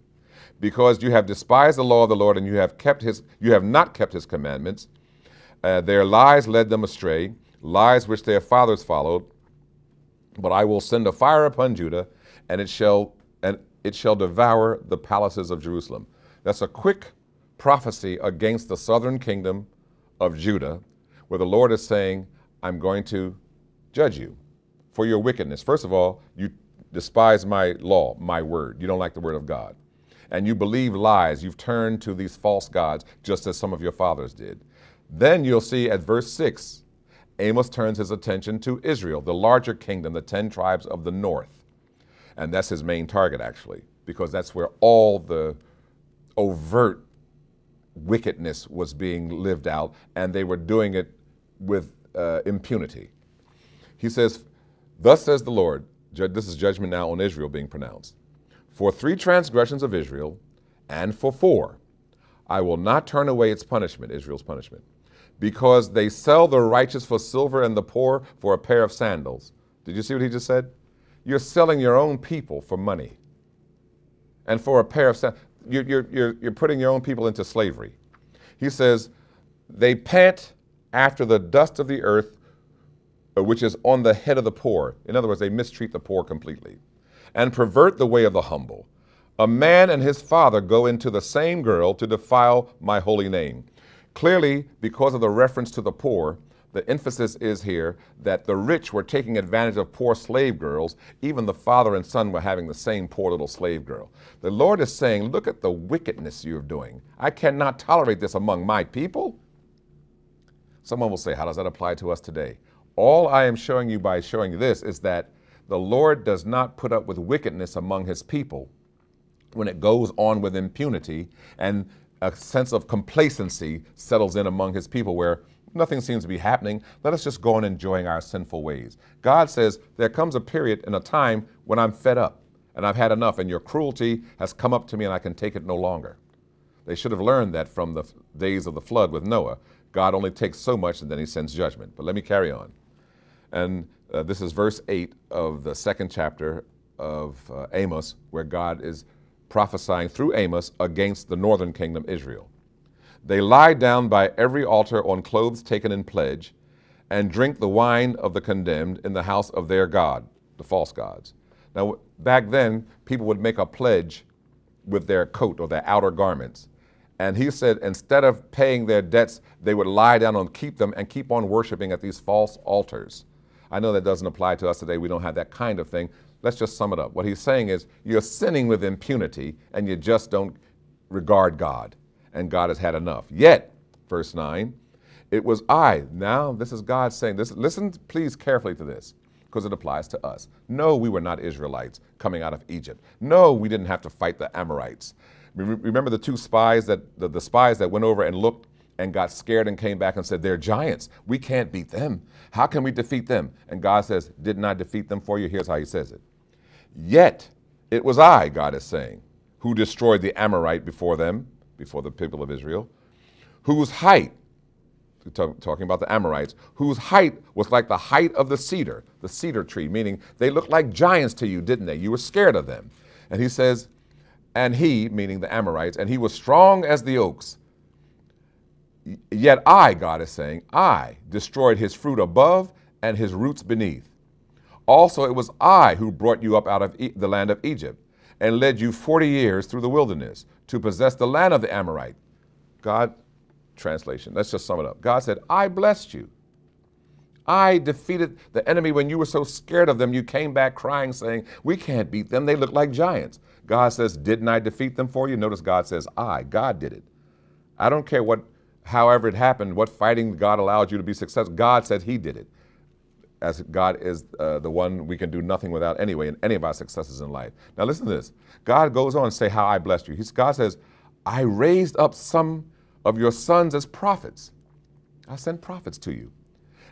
Speaker 2: Because you have despised the law of the Lord and you have kept his, you have not kept his commandments. Uh, their lies led them astray, lies which their fathers followed. But I will send a fire upon Judah, and it shall and it shall devour the palaces of Jerusalem. That's a quick prophecy against the southern kingdom of Judah, where the Lord is saying, I'm going to judge you for your wickedness. First of all, you despise my law, my word. You don't like the word of God. And you believe lies. You've turned to these false gods, just as some of your fathers did. Then you'll see at verse 6, Amos turns his attention to Israel, the larger kingdom, the 10 tribes of the north. And that's his main target, actually, because that's where all the overt wickedness was being lived out, and they were doing it with uh, impunity. He says, Thus says the Lord, this is judgment now on Israel being pronounced. For three transgressions of Israel, and for four, I will not turn away its punishment, Israel's punishment, because they sell the righteous for silver and the poor for a pair of sandals. Did you see what he just said? You're selling your own people for money and for a pair of sandals. You're, you're, you're, you're putting your own people into slavery. He says, They pant after the dust of the earth uh, which is on the head of the poor. In other words, they mistreat the poor completely and pervert the way of the humble. A man and his father go into the same girl to defile my holy name. Clearly, because of the reference to the poor, the emphasis is here that the rich were taking advantage of poor slave girls. Even the father and son were having the same poor little slave girl. The Lord is saying, Look at the wickedness you're doing. I cannot tolerate this among my people. Someone will say, How does that apply to us today? All I am showing you by showing this is that the Lord does not put up with wickedness among his people when it goes on with impunity and a sense of complacency settles in among his people where nothing seems to be happening. Let us just go on enjoying our sinful ways. God says there comes a period and a time when I'm fed up and I've had enough, and your cruelty has come up to me and I can take it no longer. They should have learned that from the days of the flood with Noah. God only takes so much and then he sends judgment. But let me carry on. And uh, this is verse 8 of the second chapter of uh, Amos, where God is prophesying through Amos against the northern kingdom, Israel. They lie down by every altar on clothes taken in pledge, and drink the wine of the condemned in the house of their God. the false gods. Now, back then, people would make a pledge with their coat or their outer garments. And he said instead of paying their debts, they would lie down and keep them and keep on worshiping at these false altars. I know that doesn't apply to us today. We don't have that kind of thing. Let's just sum it up. What he's saying is you're sinning with impunity and you just don't regard God. And God has had enough. Yet, verse 9, it was I. Now, this is God saying this. Listen, please, carefully to this because it applies to us. No, we were not Israelites coming out of Egypt. No, we didn't have to fight the Amorites. Remember the two spies that the, the spies that went over and looked and got scared and came back and said, They're giants. We can't beat them. How can we defeat them? And God says, Didn't I defeat them for you? Here's how He says it. Yet it was I, God is saying, who destroyed the Amorite before them, before the people of Israel, whose height talking about the Amorites, whose height was like the height of the cedar, the cedar tree, meaning they looked like giants to you, didn't they? You were scared of them. And he says, and he, meaning the Amorites, and he was strong as the oaks. Yet I, God is saying, I destroyed his fruit above and his roots beneath. Also, it was I who brought you up out of e- the land of Egypt and led you 40 years through the wilderness to possess the land of the Amorite. God translation. Let's just sum it up. God said, I blessed you. I defeated the enemy when you were so scared of them. You came back crying, saying, We can't beat them. They look like giants. God says, Didn't I defeat them for you? Notice God says, I. God did it. I don't care what, however it happened, what fighting God allowed you to be successful. God said He did it. As God is uh, the one we can do nothing without anyway in any of our successes in life. Now listen to this. God goes on to say how I blessed you. God says, I raised up some of your sons as prophets. I sent prophets to you.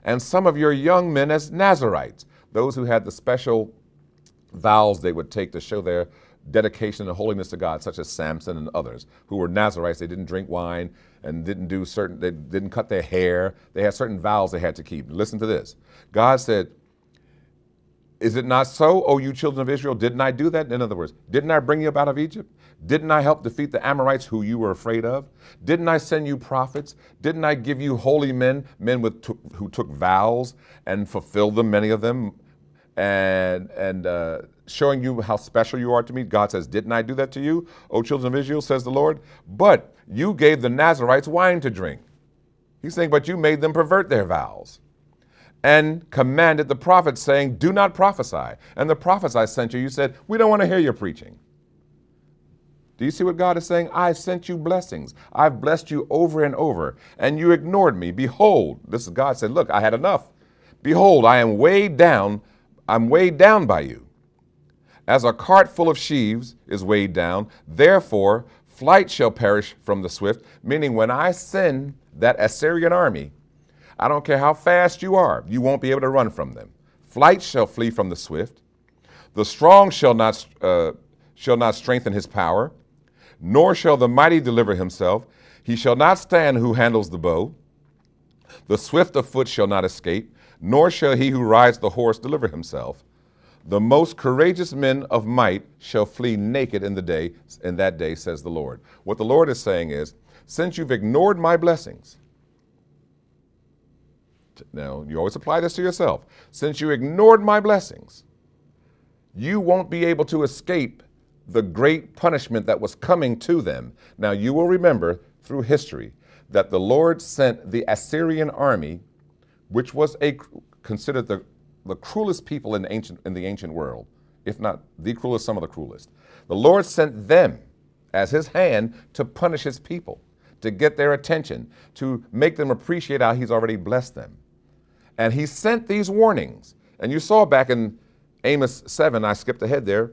Speaker 2: And some of your young men as Nazarites, those who had the special vows they would take to show their dedication and holiness to God, such as Samson and others who were Nazarites. They didn't drink wine and didn't do certain, they didn't cut their hair. They had certain vows they had to keep. Listen to this. God said, Is it not so, O you children of Israel? Didn't I do that? In other words, didn't I bring you up out of Egypt? Didn't I help defeat the Amorites who you were afraid of? Didn't I send you prophets? Didn't I give you holy men, men with who took vows and fulfilled them, many of them, and, and uh, showing you how special you are to me? God says, Didn't I do that to you, O children of Israel, says the Lord? But you gave the Nazarites wine to drink. He's saying, But you made them pervert their vows and commanded the prophets, saying, Do not prophesy. And the prophets I sent you, you said, We don't want to hear your preaching. Do you see what God is saying? I sent you blessings. I've blessed you over and over, and you ignored me. Behold, this is God said, Look, I had enough. Behold, I am weighed down. I'm weighed down by you. As a cart full of sheaves is weighed down, therefore flight shall perish from the swift, meaning when I send that Assyrian army, I don't care how fast you are, you won't be able to run from them. Flight shall flee from the swift. The strong shall not, uh, shall not strengthen his power nor shall the mighty deliver himself. He shall not stand who handles the bow. The swift of foot shall not escape, nor shall he who rides the horse deliver himself. The most courageous men of might shall flee naked in the day, in that day, says the Lord. What the Lord is saying is, since you've ignored my blessings, now you always apply this to yourself. Since you ignored my blessings, you won't be able to escape the great punishment that was coming to them. Now, you will remember through history that the Lord sent the Assyrian army, which was a, considered the, the cruelest people in the, ancient, in the ancient world, if not the cruelest, some of the cruelest. The Lord sent them as his hand to punish his people, to get their attention, to make them appreciate how he's already blessed them. And he sent these warnings. And you saw back in Amos 7, I skipped ahead there,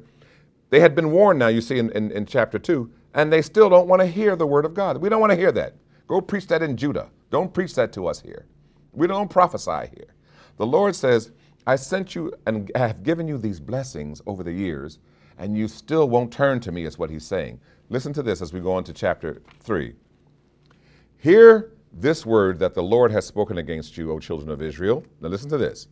Speaker 2: they had been warned now, you see, in, in, in chapter 2, and they still don't want to hear the word of God. We don't want to hear that. Go preach that in Judah. Don't preach that to us here. We don't prophesy here. The Lord says, I sent you and I have given you these blessings over the years, and you still won't turn to me, is what he's saying. Listen to this as we go on to chapter 3. Hear this word that the Lord has spoken against you, O children of Israel. Now listen to this.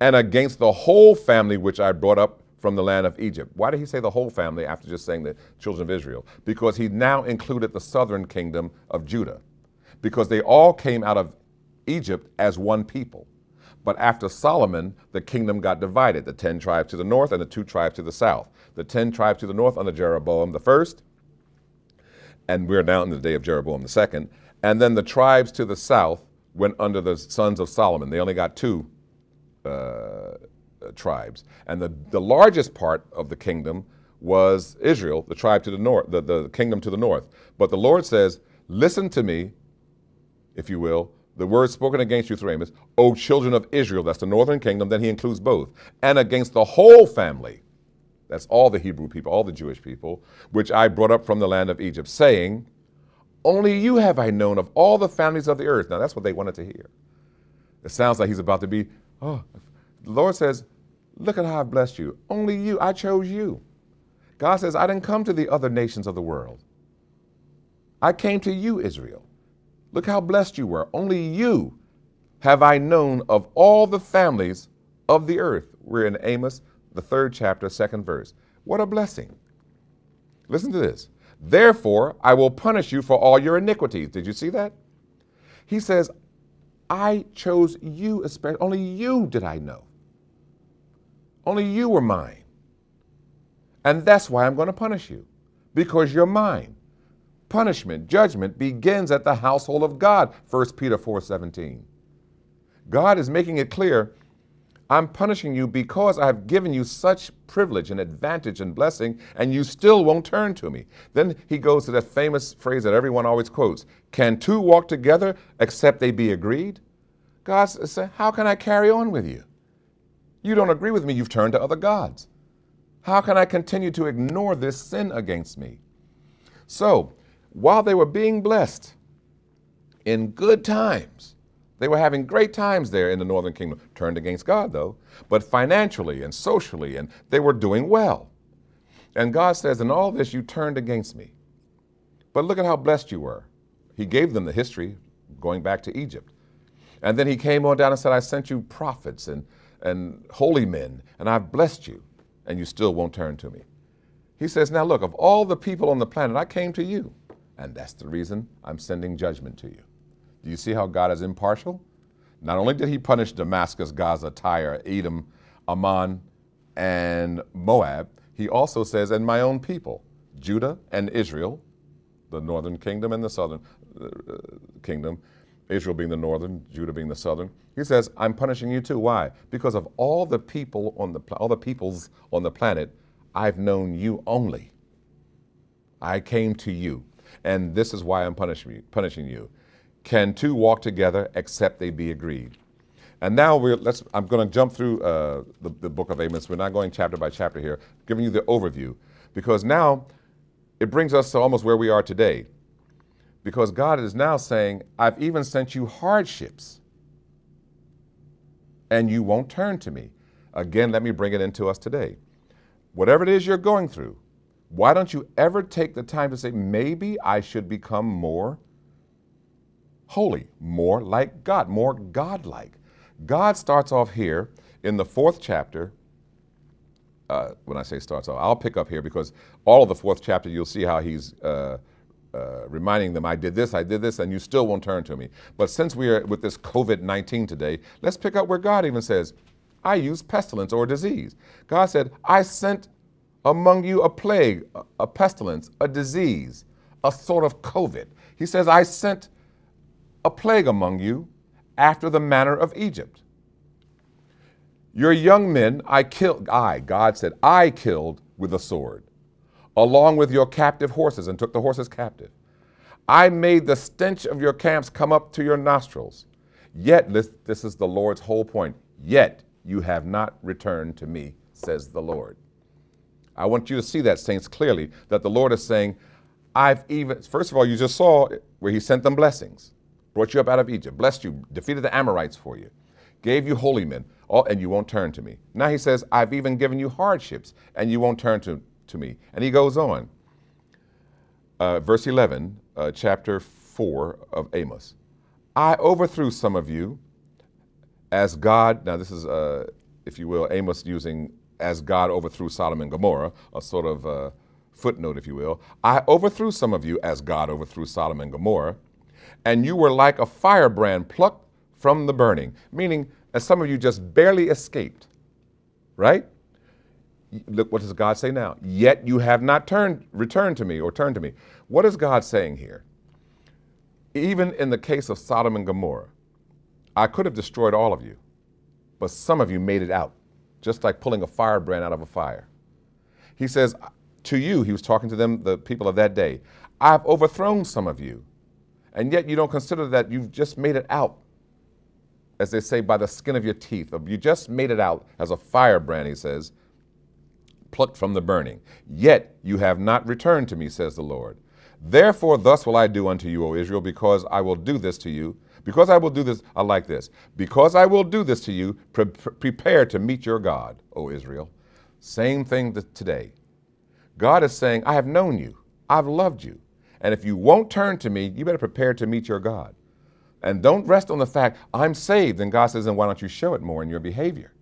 Speaker 2: And against the whole family which I brought up from the land of Egypt. Why did he say the whole family after just saying the children of Israel? Because he now included the southern kingdom of Judah. Because they all came out of Egypt as one people. But after Solomon, the kingdom got divided the 10 tribes to the north and the two tribes to the south. The 10 tribes to the north under Jeroboam the first, and we're now in the day of Jeroboam the second. And then the tribes to the south went under the sons of Solomon. They only got two uh, tribes. And the, the largest part of the kingdom was Israel, the tribe to the north, the, the kingdom to the north. But the Lord says, Listen to me, if you will, the word spoken against you through Amos, O children of Israel, that's the northern kingdom, then he includes both, and against the whole family, that's all the Hebrew people, all the Jewish people, which I brought up from the land of Egypt, saying, Only you have I known of all the families of the earth. Now that's what they wanted to hear. It sounds like he's about to be, oh, the Lord says, Look at how I blessed you. Only you, I chose you. God says, I didn't come to the other nations of the world. I came to you, Israel. Look how blessed you were. Only you have I known of all the families of the earth. We're in Amos, the third chapter, second verse. What a blessing. Listen to this. Therefore, I will punish you for all your iniquities. Did you see that? He says, I chose you especially. Only you did I know. Only you were mine. And that's why I'm going to punish you, because you're mine punishment, judgment begins at the household of God, 1 Peter 4:17. God is making it clear, I'm punishing you because I have given you such privilege and advantage and blessing, and you still won't turn to me. Then he goes to that famous phrase that everyone always quotes Can two walk together except they be agreed? God says, How can I carry on with you? You don't agree with me, you've turned to other gods. How can I continue to ignore this sin against me? So, while they were being blessed in good times, they were having great times there in the northern kingdom, turned against God though, but financially and socially, and they were doing well. And God says, In all this, you turned against me. But look at how blessed you were. He gave them the history going back to Egypt. And then he came on down and said, I sent you prophets and, and holy men, and I've blessed you, and you still won't turn to me. He says, Now look, of all the people on the planet, I came to you. And that's the reason I'm sending judgment to you. Do you see how God is impartial? Not only did he punish Damascus, Gaza, Tyre, Edom, Ammon, and Moab, he also says, and my own people, Judah and Israel, the northern kingdom and the southern uh, kingdom, Israel being the northern, Judah being the southern. He says, I'm punishing you too. Why? Because of all the people on the all the peoples on the planet, I've known you only. I came to you and this is why I'm punishing you. Punishing you. Can two walk together except they be agreed? And now we're, let's, I'm going to jump through uh, the, the book of Amos. We're not going chapter by chapter here, giving you the overview, because now it brings us to almost where we are today. Because God is now saying, I've even sent you hardships, and you won't turn to me. Again, let me bring it into us today. Whatever it is you're going through, why don't you ever take the time to say, maybe I should become more holy, more like God, more godlike? God starts off here in the fourth chapter. Uh, when I say starts off, I'll pick up here because all of the fourth chapter, you'll see how he's uh, uh, reminding them, I did this, I did this, and you still won't turn to me. But since we are with this COVID 19 today, let's pick up where God even says, I use pestilence or disease. God said, I sent among you a plague, a pestilence, a disease, a sort of COVID. He says, I sent a plague among you after the manner of Egypt. Your young men I killed, I, God said, I killed with a sword, along with your captive horses, and took the horses captive. I made the stench of your camps come up to your nostrils. Yet, this, this is the Lord's whole point, yet you have not returned to me, says the Lord. I want you to see that, saints, clearly, that the Lord is saying, I've even, first of all, you just saw where He sent them blessings, brought you up out of Egypt, blessed you, defeated the Amorites for you, gave you holy men, all, and you won't turn to me. Now He says, I've even given you hardships, and you won't turn to, to me. And He goes on. Uh, verse 11, uh, chapter 4 of Amos. I overthrew some of you as God, now this is, uh, if you will, Amos using as God overthrew Sodom and Gomorrah, a sort of uh, footnote, if you will. I overthrew some of you as God overthrew Sodom and Gomorrah, and you were like a firebrand plucked from the burning. Meaning, and some of you just barely escaped, right? Look, what does God say now? Yet you have not turned, returned to me or turned to me. What is God saying here? Even in the case of Sodom and Gomorrah, I could have destroyed all of you, but some of you made it out, just like pulling a firebrand out of a fire. He says, To you, he was talking to them, the people of that day, I've overthrown some of you, and yet you don't consider that you've just made it out, as they say, by the skin of your teeth. You just made it out as a firebrand, he says, plucked from the burning. Yet you have not returned to me, says the Lord. Therefore, thus will I do unto you, O Israel, because I will do this to you. Because I will do this, I like this. Because I will do this to you, pre- prepare to meet your God, O Israel. Same thing today. God is saying, I have known you, I've loved you. And if you won't turn to me, you better prepare to meet your God. And don't rest on the fact, I'm saved. And God says, then why don't you show it more in your behavior?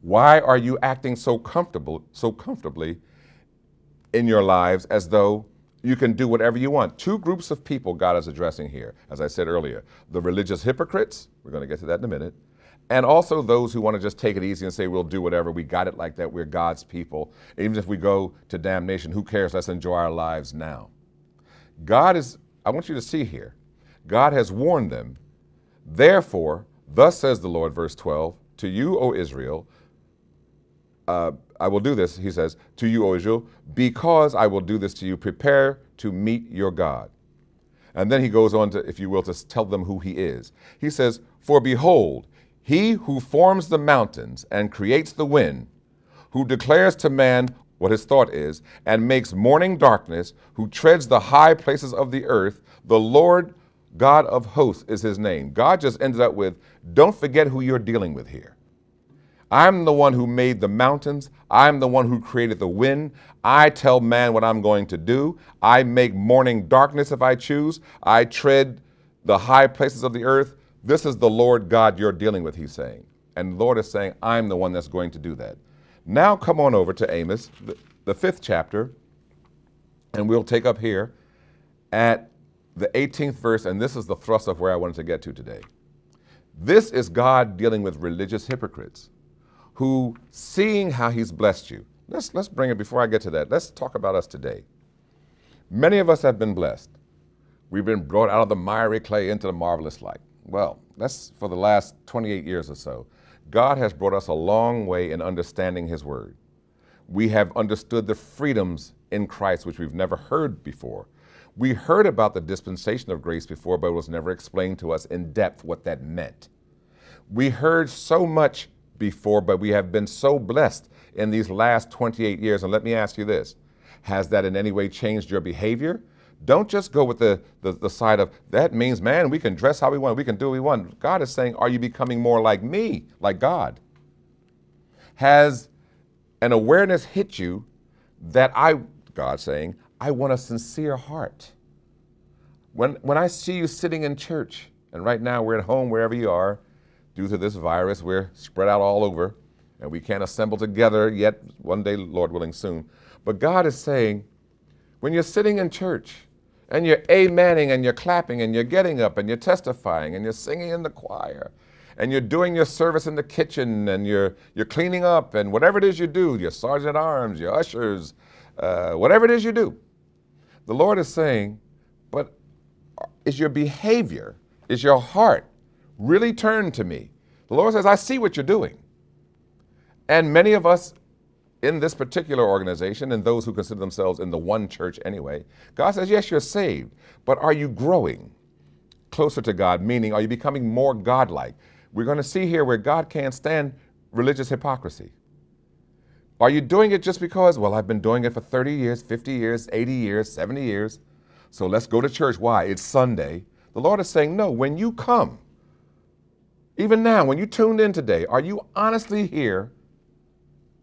Speaker 2: Why are you acting so comfortable, so comfortably in your lives as though you can do whatever you want? Two groups of people God is addressing here, as I said earlier. The religious hypocrites, we're going to get to that in a minute, and also those who want to just take it easy and say, we'll do whatever, we got it like that, we're God's people. Even if we go to damnation, who cares? Let's enjoy our lives now. God is, I want you to see here, God has warned them. Therefore, thus says the Lord, verse 12, to you, O Israel, uh, I will do this, he says, to you, O Israel, because I will do this to you. Prepare to meet your God. And then he goes on to, if you will, to tell them who he is. He says, For behold, he who forms the mountains and creates the wind, who declares to man what his thought is, and makes morning darkness, who treads the high places of the earth, the Lord God of hosts is his name. God just ended up with, don't forget who you're dealing with here. I'm the one who made the mountains. I'm the one who created the wind. I tell man what I'm going to do. I make morning darkness if I choose. I tread the high places of the earth. This is the Lord God you're dealing with, he's saying. And the Lord is saying, I'm the one that's going to do that. Now come on over to Amos, the, the fifth chapter, and we'll take up here at the 18th verse, and this is the thrust of where I wanted to get to today. This is God dealing with religious hypocrites who, seeing how He's blessed you, let's, let's bring it before I get to that, let's talk about us today. Many of us have been blessed. We've been brought out of the miry clay into the marvelous light. Well, that's for the last 28 years or so. God has brought us a long way in understanding His Word. We have understood the freedoms in Christ which we've never heard before. We heard about the dispensation of grace before, but it was never explained to us in depth what that meant. We heard so much before, but we have been so blessed in these last 28 years. And let me ask you this Has that in any way changed your behavior? Don't just go with the, the, the, side of that means, man, we can dress how we want, we can do what we want. God is saying, Are you becoming more like me, like God? Has an awareness hit you that I, God saying, I want a sincere heart? When, when I see you sitting in church, and right now we're at home, wherever you are, due to this virus, we're spread out all over, and we can't assemble together yet, one day, Lord willing, soon. But God is saying, when you're sitting in church and you're amening and you're clapping and you're getting up and you're testifying and you're singing in the choir and you're doing your service in the kitchen and you're, you're cleaning up and whatever it is you do, your sergeant at arms, your ushers, uh, whatever it is you do, the Lord is saying, but is your behavior, is your heart really turn to me? The Lord says, I see what you're doing. And many of us in this particular organization and those who consider themselves in the one church anyway, God says, yes, you're saved, but are you growing closer to God? Meaning, are you becoming more godlike? We're going to see here where God can't stand religious hypocrisy. Are you doing it just because, well, I've been doing it for 30 years, 50 years, 80 years, 70 years, so let's go to church. Why? It's Sunday. The Lord is saying, no, when you come, even now, when you tuned in today, are you honestly here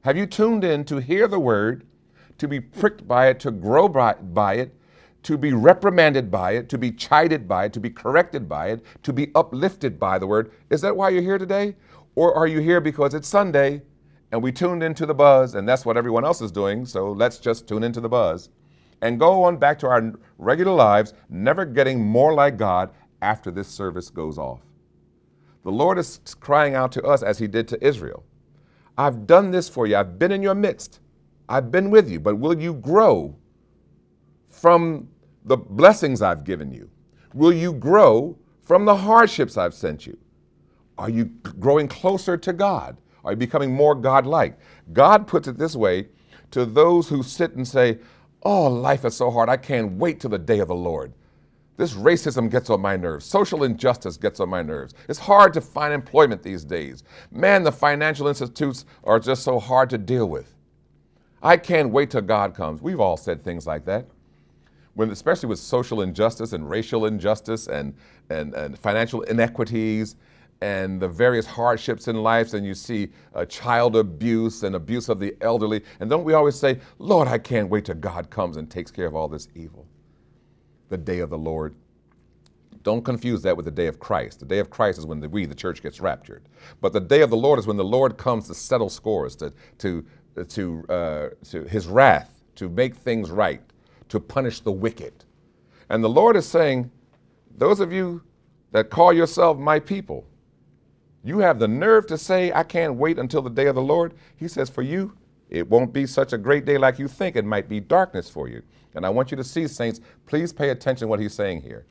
Speaker 2: have you tuned in to hear the word, to be pricked by it, to grow by, by it, to be reprimanded by it, to be chided by it, to be corrected by it, to be uplifted by the word? Is that why you're here today? Or are you here because it's Sunday and we tuned into the buzz and that's what everyone else is doing, so let's just tune into the buzz and go on back to our regular lives, never getting more like God after this service goes off? The Lord is crying out to us as he did to Israel. I've done this for you. I've been in your midst. I've been with you, but will you grow from the blessings I've given you? Will you grow from the hardships I've sent you? Are you growing closer to God? Are you becoming more God-like? God puts it this way to those who sit and say, Oh, life is so hard. I can't wait till the day of the Lord. This racism gets on my nerves. Social injustice gets on my nerves. It's hard to find employment these days. Man, the financial institutes are just so hard to deal with. I can't wait till God comes. We've all said things like that. When, especially with social injustice and racial injustice and, and, and financial inequities and the various hardships in life, and you see uh, child abuse and abuse of the elderly. And don't we always say, Lord, I can't wait till God comes and takes care of all this evil? The day of the Lord. Don't confuse that with the day of Christ. The day of Christ is when the, we, the church, gets raptured. But the day of the Lord is when the Lord comes to settle scores, to, to, to, uh, to his wrath, to make things right, to punish the wicked. And the Lord is saying, those of you that call yourself my people, you have the nerve to say, I can't wait until the day of the Lord. He says, For you, it won't be such a great day like you think. It might be darkness for you. And I want you to see, saints, please pay attention to what he's saying here.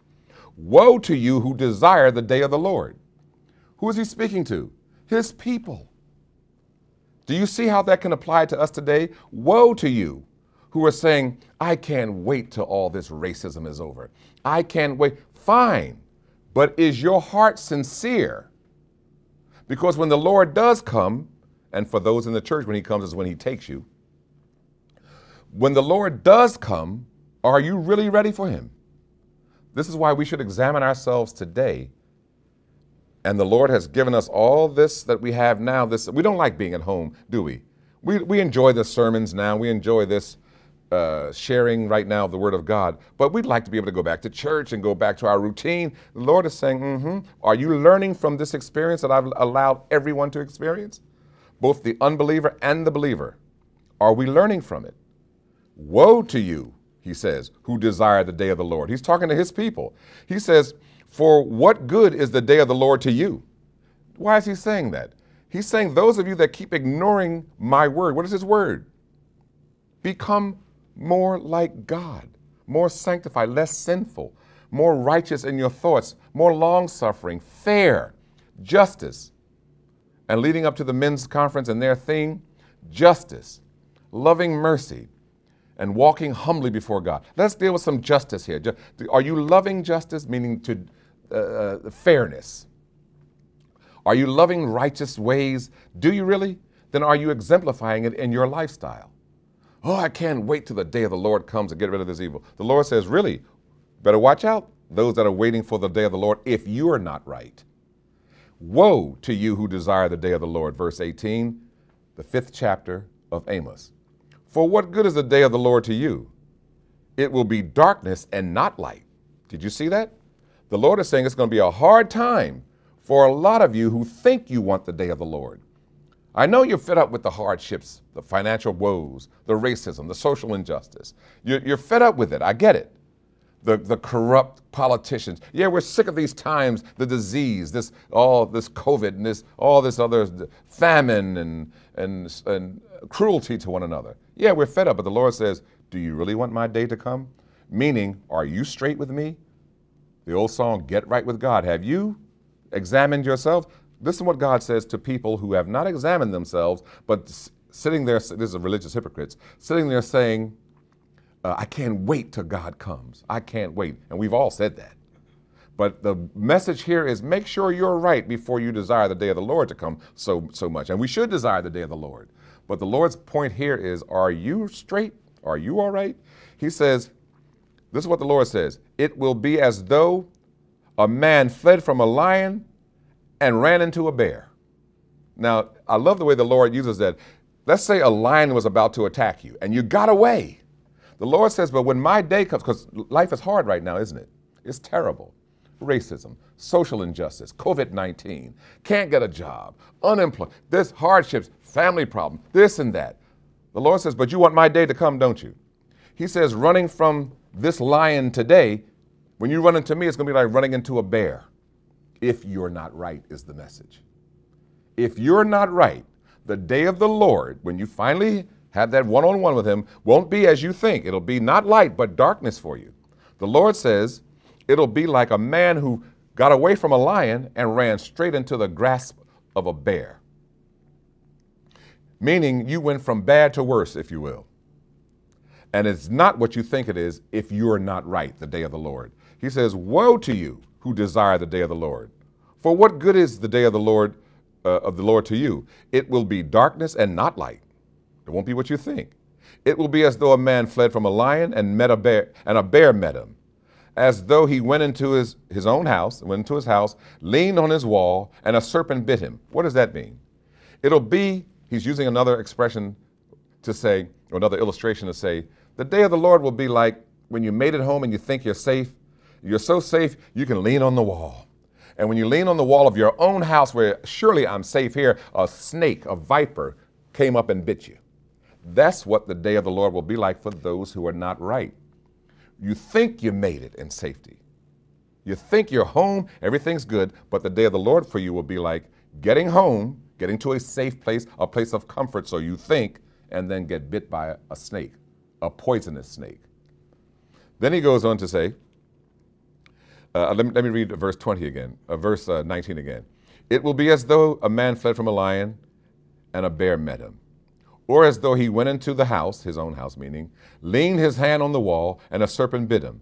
Speaker 2: Woe to you who desire the day of the Lord. Who is he speaking to? His people. Do you see how that can apply to us today? Woe to you who are saying, I can't wait till all this racism is over. I can't wait. Fine. But is your heart sincere? Because when the Lord does come, and for those in the church, when he comes is when he takes you. When the Lord does come, are you really ready for him? This is why we should examine ourselves today. And the Lord has given us all this that we have now. This we don't like being at home, do we? We, we enjoy the sermons now. We enjoy this uh, sharing right now of the Word of God, but we'd like to be able to go back to church and go back to our routine. The Lord is saying, mm-hmm. Are you learning from this experience that I've allowed everyone to experience? Both the unbeliever and the believer. Are we learning from it? Woe to you, he says, who desire the day of the Lord. He's talking to his people. He says, For what good is the day of the Lord to you? Why is he saying that? He's saying, Those of you that keep ignoring my word, what is his word? Become more like God, more sanctified, less sinful, more righteous in your thoughts, more long suffering, fair, justice. And leading up to the men's conference and their theme, justice, loving mercy, and walking humbly before God. Let's deal with some justice here. Are you loving justice, meaning to uh, uh, fairness? Are you loving righteous ways? Do you really? Then are you exemplifying it in your lifestyle? Oh, I can't wait till the day of the Lord comes to get rid of this evil. The Lord says, Really, better watch out, those that are waiting for the day of the Lord, if you are not right. Woe to you who desire the day of the Lord. Verse 18, the fifth chapter of Amos. For what good is the day of the Lord to you? It will be darkness and not light. Did you see that? The Lord is saying it's going to be a hard time for a lot of you who think you want the day of the Lord. I know you're fed up with the hardships, the financial woes, the racism, the social injustice. You're, you're, fed up with it. I get it. The, the corrupt politicians. Yeah, we're sick of these times, the disease, this all this COVID and this all this other famine and, and, and cruelty to one another. Yeah, we're fed up, but the Lord says, Do you really want my day to come? Meaning, are you straight with me? The old song, Get Right with God. Have you examined yourself? Listen what God says to people who have not examined themselves, but sitting there, this is a religious hypocrites, sitting there saying, uh, I can't wait till God comes. I can't wait. And we've all said that. But the message here is make sure you're right before you desire the day of the Lord to come so, so much. And we should desire the day of the Lord. But the Lord's point here is are you straight? Are you all right? He says, this is what the Lord says it will be as though a man fled from a lion and ran into a bear. Now, I love the way the Lord uses that. Let's say a lion was about to attack you and you got away. The Lord says, but when my day comes, because life is hard right now, isn't it? It's terrible. Racism, social injustice, COVID 19, can't get a job, unemployed, this hardships, family problem, this and that. The Lord says, but you want my day to come, don't you? He says, running from this lion today, when you run into me, it's going to be like running into a bear if you're not right, is the message. If you're not right, the day of the Lord, when you finally have that one on one with Him, won't be as you think. It'll be not light, but darkness for you. The Lord says it'll be like a man who got away from a lion and ran straight into the grasp of a bear. Meaning you went from bad to worse, if you will. And it's not what you think it is if you're not right the day of the Lord. He says, Woe to you who desire the day of the Lord. For what good is the day of the Lord uh, of the Lord to you? It will be darkness and not light. It won't be what you think. It will be as though a man fled from a lion and met a bear, and a bear met him. As though he went into his, his own house, went into his house, leaned on his wall, and a serpent bit him. What does that mean? It'll be, he's using another expression to say, or another illustration to say, the day of the Lord will be like when you made it home and you think you're safe. You're so safe, you can lean on the wall. And when you lean on the wall of your own house, where surely I'm safe here, a snake, a viper came up and bit you. That's what the day of the Lord will be like for those who are not right. You think you made it in safety. You think you're home, everything's good, but the day of the Lord for you will be like getting home, getting to a safe place, a place of comfort, so you think, and then get bit by a snake, a poisonous snake. Then he goes on to say, uh, let, me, let, me, read verse 20 again, uh, verse uh, 19 again. It will be as though a man fled from a lion and a bear met him or as though he went into the house, his own house meaning, leaned his hand on the wall, and a serpent bit him.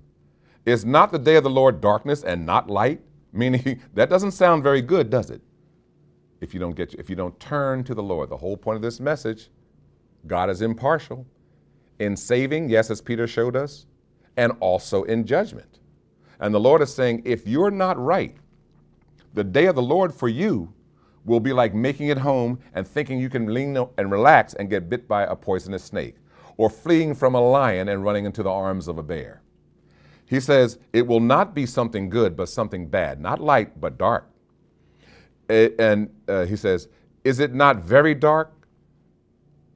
Speaker 2: Is not the day of the Lord darkness and not light? Meaning that doesn't sound very good, does it? If you don't get if you don't turn to the Lord. The whole point of this message, God is impartial in saving, yes, as Peter showed us, and also in judgment. And the Lord is saying, if you're not right, the day of the Lord for you will be like making it home and thinking you can lean and relax and get bit by a poisonous snake, or fleeing from a lion and running into the arms of a bear. He says, it will not be something good, but something bad, not light, but dark. And uh, he says, is it not very dark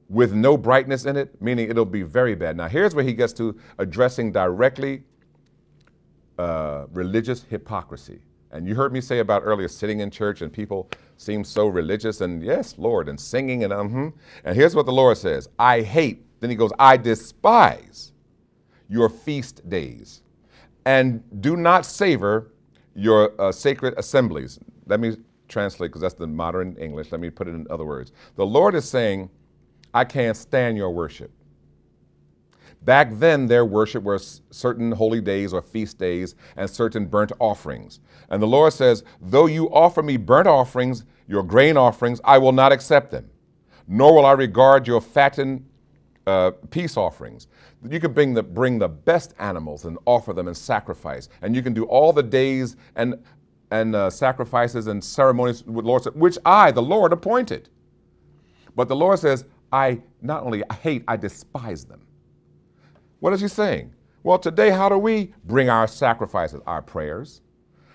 Speaker 2: with no brightness in it? Meaning it'll be very bad. Now, here's where he gets to addressing directly uh, religious hypocrisy. And you heard me say about earlier sitting in church and people seem so religious and yes, Lord, and singing and um. Hmm. And here's what the Lord says I hate, then he goes, I despise your feast days and do not savor your uh, sacred assemblies. Let me translate because that's the modern English. Let me put it in other words. The Lord is saying, I can't stand your worship. Back then, their worship was certain holy days or feast days and certain burnt offerings. And the Lord says, Though you offer me burnt offerings, your grain offerings, I will not accept them, nor will I regard your fattened uh, peace offerings. You can bring the, bring the best animals and offer them in sacrifice. And you can do all the days and, and uh, sacrifices and ceremonies with Lord, which I, the Lord, appointed. But the Lord says, I not only hate, I despise them. What is he saying? Well, today, how do we bring our sacrifices, our prayers?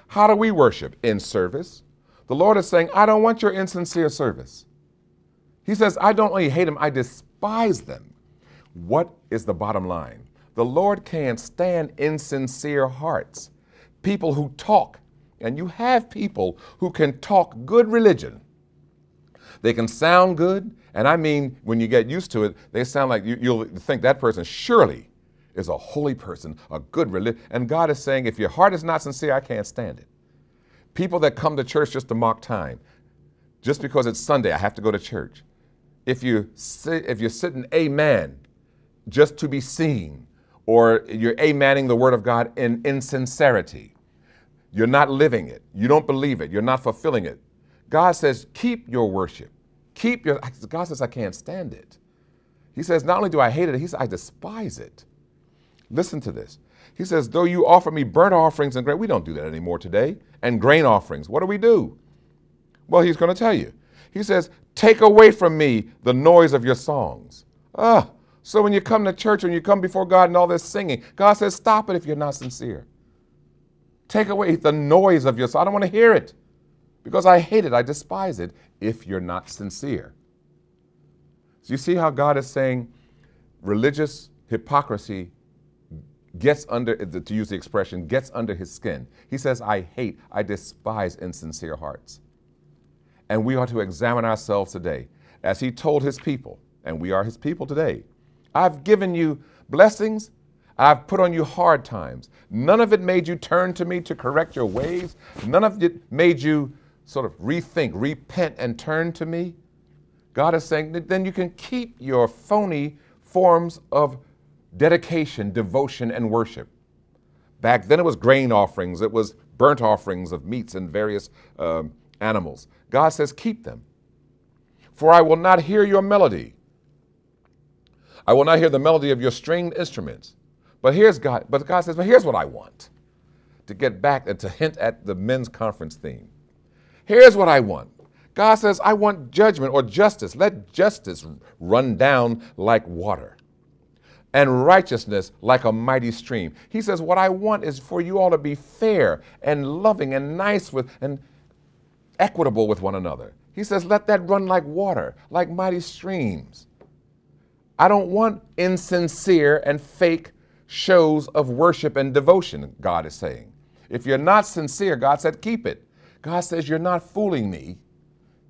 Speaker 2: How do we worship? In service. The Lord is saying, I don't want your insincere service. He says, I don't only hate them, I despise them. What is the bottom line? The Lord can't stand insincere hearts, people who talk. And you have people who can talk good religion. They can sound good, and I mean, when you get used to it, they sound like you, will think that person surely is a holy person, a good religion. And God is saying, if your heart is not sincere, I can't stand it. People that come to church just to mark time, just because it's Sunday, I have to go to church. If you sit, if you're sitting amen, just to be seen, or you're amening the word of God in insincerity, you're not living it. You don't believe it. You're not fulfilling it. God says, keep your worship. Keep your. God says, I can't stand it. He says, not only do I hate it, he says, I despise it. Listen to this. He says, Though you offer me burnt offerings and grain, we don't do that anymore today, and grain offerings. What do we do? Well, he's going to tell you. He says, Take away from me the noise of your songs. Ah, so when you come to church and you come before God and all this singing, God says, Stop it if you're not sincere. Take away the noise of your song. I don't want to hear it because I hate it. I despise it if you're not sincere. So you see how God is saying religious hypocrisy gets under, to use the expression, gets under his skin. He says, I hate, I despise insincere hearts. And we ought to examine ourselves today. As he told his people, and we are his people today, I've given you blessings, I've put on you hard times. None of it made you turn to me to correct your ways. None of it made you sort of rethink, repent, and turn to me. God is saying then you can keep your phony forms of dedication, devotion, and worship. Back then it was grain offerings, it was burnt offerings of meats and various um, animals. God says, keep them. For I will not hear your melody. I will not hear the melody of your stringed instruments. But here's God, but God says, but here's what I want. To get back and to hint at the men's conference theme. Here's what I want. God says, I want judgment or justice. Let justice run down like water and righteousness like a mighty stream. He says, What I want is for you all to be fair and loving and nice with and equitable with one another. He says, Let that run like water, like mighty streams. I don't want insincere and fake shows of worship and devotion, God is saying. If you're not sincere, God said, keep it. God says, You're not fooling me.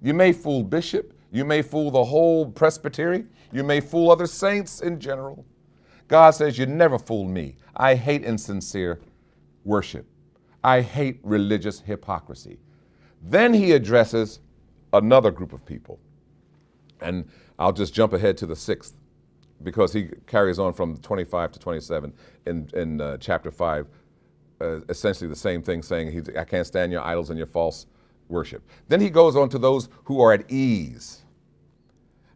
Speaker 2: You may fool Bishop, you may fool the whole presbytery, you may fool other saints in general. God says, You never fool me. I hate insincere worship, I hate religious hypocrisy. Then he addresses another group of people. And I'll just jump ahead to the sixth because he carries on from 25 to 27 in, in uh, chapter 5, uh, essentially the same thing, saying, I can't stand your idols and your false worship. Then he goes on to those who are at ease.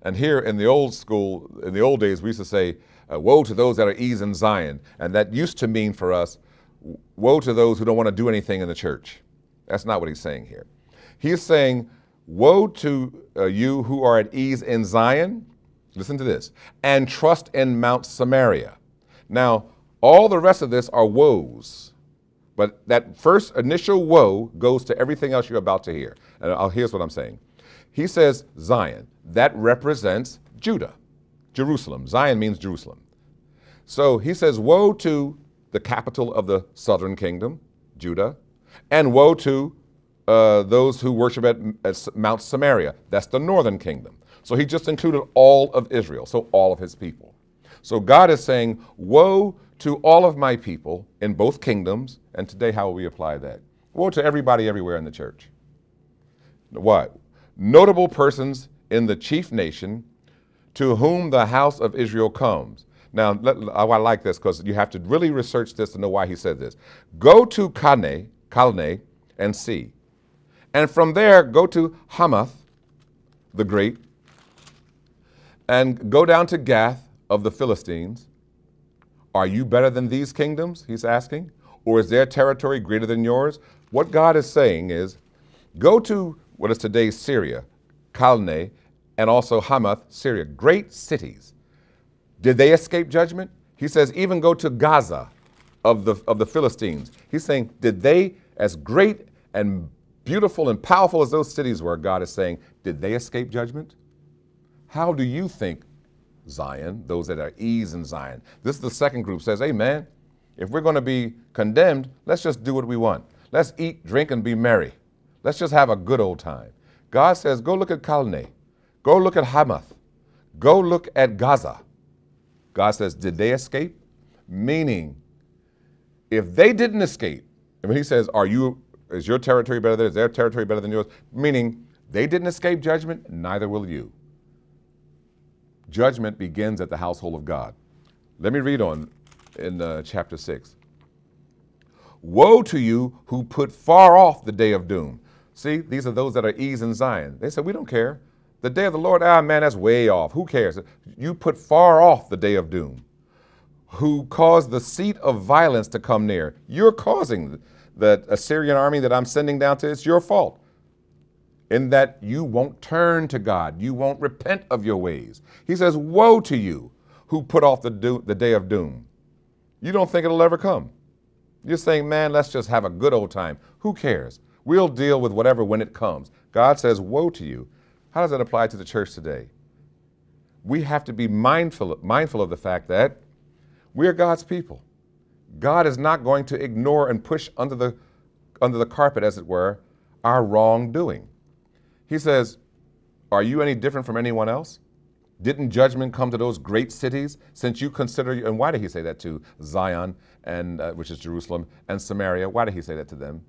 Speaker 2: And here in the old school, in the old days, we used to say, uh, Woe to those that are ease in Zion. And that used to mean for us, Woe to those who don't want to do anything in the church. That's not what he's saying here. He's saying, Woe to uh, you who are at ease in Zion Listen to this. And trust in Mount Samaria. Now, all the rest of this are woes. But that first initial woe goes to everything else you're about to hear. And I'll, here's what I'm saying. He says Zion. That represents Judah, Jerusalem. Zion means Jerusalem. So he says, Woe to the capital of the southern kingdom, Judah, and woe to uh, those who worship at, at Mount Samaria. That's the northern kingdom. So he just included all of Israel, so all of his people. So God is saying, Woe to all of my people in both kingdoms. And today, how will we apply that? Woe to everybody everywhere in the church. What? Notable persons in the chief nation to whom the house of Israel comes. Now, I like this because you have to really research this to know why he said this. Go to Kane, Calneh, and see. And from there, go to Hamath, the great, and go down to Gath of the Philistines. Are you better than these kingdoms? He's asking. Or is their territory greater than yours? What God is saying is go to what is today Syria, Calneh, and also Hamath, Syria, great cities. Did they escape judgment? He says, even go to Gaza of the, of the Philistines. He's saying, did they, as great and beautiful and powerful as those cities were, God is saying, did they escape judgment? How do you think Zion, those that are ease in Zion? This is the second group says, Amen. if we're going to be condemned, let's just do what we want. Let's eat, drink, and be merry. Let's just have a good old time. God says, go look at Calneh. Go look at Hamath. Go look at Gaza. God says, did they escape? Meaning, if they didn't escape, and when he says, are you, is your territory better than, is their territory better than yours? Meaning, they didn't escape judgment, neither will you judgment begins at the household of God. Let me read on in uh, chapter 6. Woe to you who put far off the day of doom. See, these are those that are ease in Zion. They said, We don't care. The day of the Lord, ah, man, that's way off. Who cares? You put far off the day of doom. Who caused the seat of violence to come near. You're causing the Assyrian army that I'm sending down to, it's your fault in that you won't turn to God. You won't repent of your ways. He says, Woe to you who put off the, do- the day of doom. You don't think it'll ever come. You're saying, Man, let's just have a good old time. Who cares? We'll deal with whatever when it comes. God says, Woe to you. How does that apply to the church today? We have to be mindful, mindful of the fact that we are God's people. God is not going to ignore and push under the, under the carpet, as it were, our wrongdoing. He says, Are you any different from anyone else? Didn't judgment come to those great cities since you consider, and why did he say that to Zion, and, uh, which is Jerusalem, and Samaria? Why did he say that to them?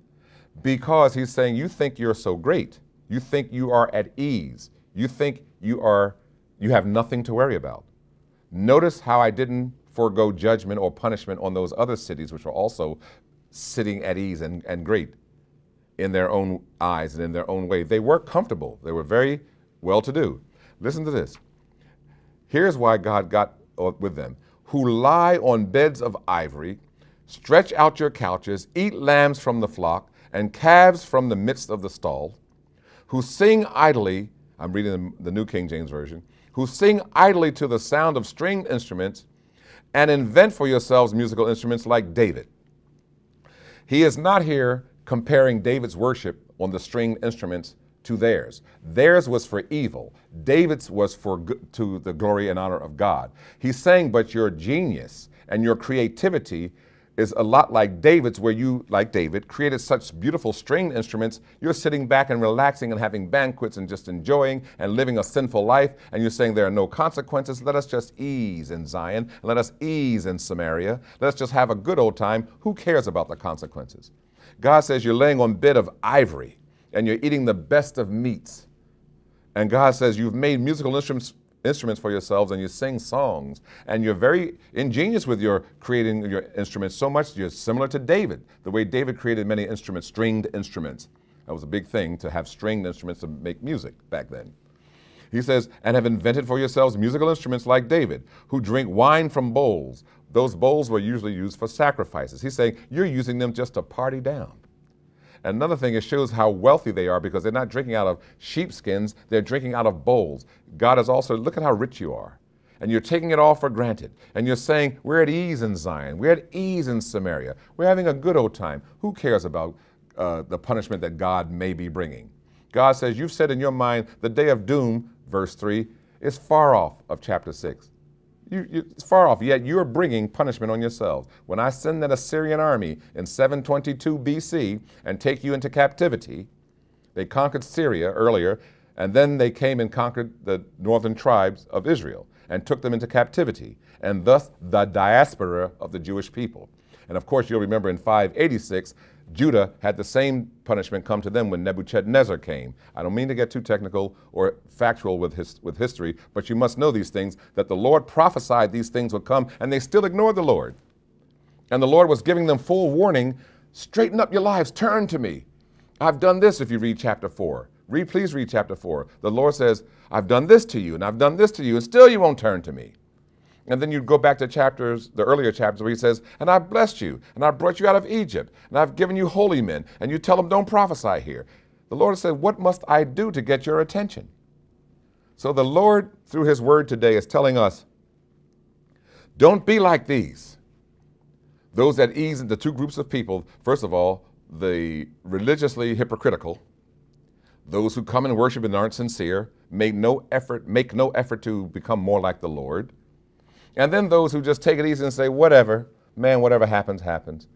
Speaker 2: Because he's saying, You think you're so great. You think you are at ease. You think you are, you have nothing to worry about. Notice how I didn't forego judgment or punishment on those other cities, which were also sitting at ease and, and great in their own eyes and in their own way. They were comfortable, they were very well to do. Listen to this. Here's why God got with them who lie on beds of ivory, stretch out your couches, eat lambs from the flock, and calves from the midst of the stall, who sing idly, I'm reading the New King James Version, who sing idly to the sound of stringed instruments and invent for yourselves musical instruments like David. He is not here comparing David's worship on the stringed instruments to theirs. Theirs was for evil. David's was for to the glory and honor of God. He's saying, but your genius and your creativity is a lot like David's, where you, like David, created such beautiful string instruments. You're sitting back and relaxing and having banquets and just enjoying and living a sinful life. And you're saying there are no consequences. Let us just ease in Zion. Let us ease in Samaria. Let us just have a good old time. Who cares about the consequences? God says you're laying on bed of ivory and you're eating the best of meats. And God says you've made musical instruments instruments for yourselves and you sing songs. And you're very ingenious with your creating your instruments so much you're similar to David the way David created many instruments stringed instruments. That was a big thing to have stringed instruments to make music back then. He says and have invented for yourselves musical instruments like David who drink wine from bowls. Those bowls were usually used for sacrifices. He's saying you're using them just to party down Another thing, it shows how wealthy they are because they're not drinking out of sheepskins, they're drinking out of bowls. God is also, look at how rich you are. And you're taking it all for granted. And you're saying, we're at ease in Zion, we're at ease in Samaria, we're having a good old time. Who cares about uh, the punishment that God may be bringing? God says, You've said in your mind, the day of doom, verse 3, is far off of chapter 6. You, you, it's far off, yet you're bringing punishment on yourselves. When I send that Assyrian army in 722 BC and take you into captivity, they conquered Syria earlier, and then they came and conquered the northern tribes of Israel and took them into captivity, and thus the diaspora of the Jewish people. And of course, you'll remember in 586, Judah had the same punishment come to them when Nebuchadnezzar came. I don't mean to get too technical or factual with, his, with history, but you must know these things that the Lord prophesied these things would come, and they still ignored the Lord. And the Lord was giving them full warning straighten up your lives, turn to me. I've done this if you read chapter 4. Read, please read chapter 4. The Lord says, I've done this to you, and I've done this to you, and still you won't turn to me. And then you go back to chapters, the earlier chapters, where he says, And I've blessed you, and I've brought you out of Egypt, and I've given you holy men, and you tell them, Don't prophesy here. The Lord said, What must I do to get your attention? So the Lord, through his word today, is telling us, Don't be like these. Those that ease into two groups of people, first of all, the religiously hypocritical, those who come and worship and aren't sincere, make no effort, make no effort to become more like the Lord and then those who just take it easy and say, whatever, man, whatever happens, happens.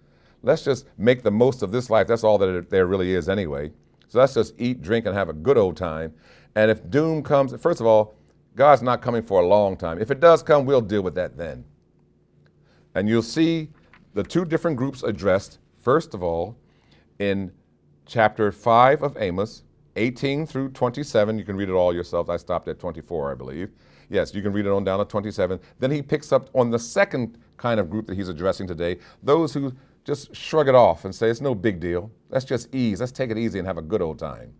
Speaker 2: Let's just make the most of this life. That's all that there really is anyway. So let's just eat, drink, and have a good old time. And if doom comes, first of all, God's not coming for a long time. If it does come, we'll deal with that then. And you'll see the two different groups addressed, first of all, in chapter 5 of Amos, 18 through 27. You can read it all yourself. I stopped at 24, I believe. Yes, you can read it on down to 27. Then he picks up on the second kind of group that he's addressing today those who just shrug it off and say, it's no big deal. Let's just ease. Let's take it easy and have a good old time.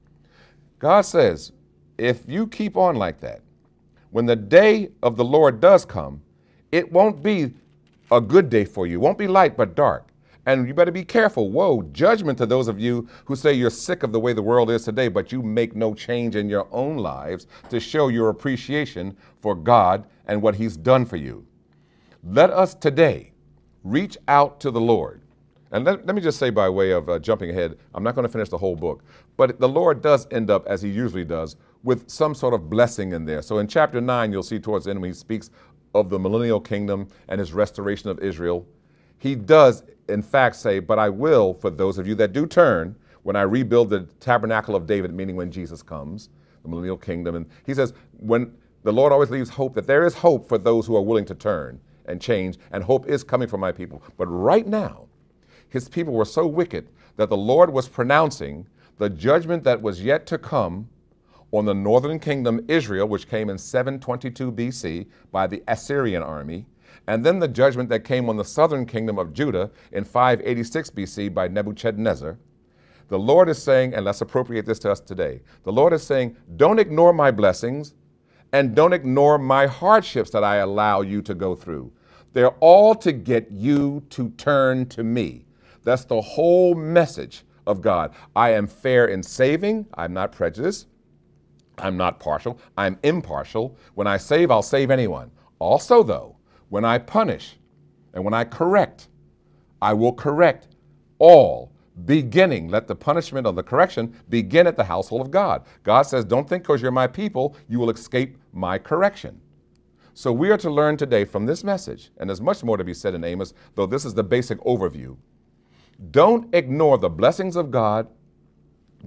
Speaker 2: God says, if you keep on like that, when the day of the Lord does come, it won't be a good day for you. It won't be light, but dark. And you better be careful. Whoa, judgment to those of you who say you're sick of the way the world is today, but you make no change in your own lives to show your appreciation for God and what He's done for you. Let us today reach out to the Lord. And let, let me just say, by way of uh, jumping ahead, I'm not going to finish the whole book, but the Lord does end up, as He usually does, with some sort of blessing in there. So in chapter 9, you'll see towards the end when He speaks of the millennial kingdom and His restoration of Israel he does, in fact, say, But I will, for those of you that do turn, when I rebuild the tabernacle of David, meaning when Jesus comes, the millennial kingdom. And he says, when the Lord always leaves hope that there is hope for those who are willing to turn and change, and hope is coming for my people. But right now, his people were so wicked that the Lord was pronouncing the judgment that was yet to come on the northern kingdom, Israel, which came in 722 BC by the Assyrian army, and then the judgment that came on the southern kingdom of Judah in 586 BC by Nebuchadnezzar. The Lord is saying, and let's appropriate this to us today the Lord is saying, don't ignore my blessings and don't ignore my hardships that I allow you to go through. They're all to get you to turn to me. That's the whole message of God. I am fair in saving, I'm not prejudiced. I'm not partial, I'm impartial. When I save, I'll save anyone. Also, though, when I punish and when I correct, I will correct all beginning. Let the punishment of the correction begin at the household of God. God says, Don't think because you're my people, you will escape my correction. So we are to learn today from this message, and there's much more to be said in Amos, though this is the basic overview. Don't ignore the blessings of God.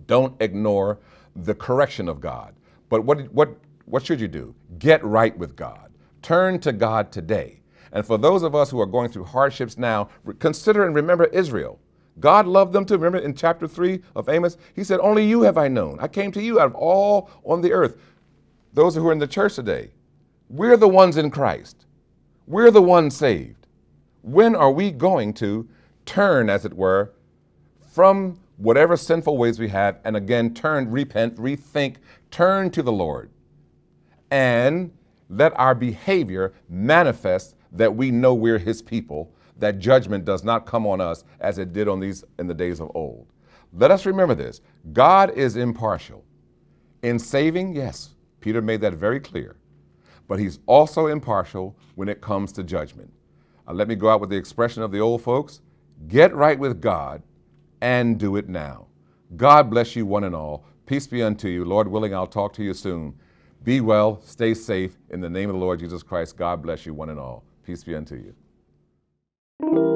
Speaker 2: Don't ignore the correction of God. But what, what, what should you do? Get right with God. Turn to God today. And for those of us who are going through hardships now, consider and remember Israel. God loved them too. Remember in chapter 3 of Amos, he said, Only you have I known. I came to you out of all on the earth. Those who are in the church today, we're the ones in Christ. We're the ones saved. When are we going to turn, as it were, from whatever sinful ways we have and again turn, repent, rethink, turn to the Lord and let our behavior manifest that we know we're His people that judgment does not come on us as it did on these in the days of old. Let us remember this God is impartial. In saving, yes, Peter made that very clear, but he's also impartial when it comes to judgment. Uh, let me go out with the expression of the old folks get right with God and do it now. God bless you, one and all. Peace be unto you. Lord willing, I'll talk to you soon. Be well, stay safe. In the name of the Lord Jesus Christ, God bless you, one and all. Peace be unto you.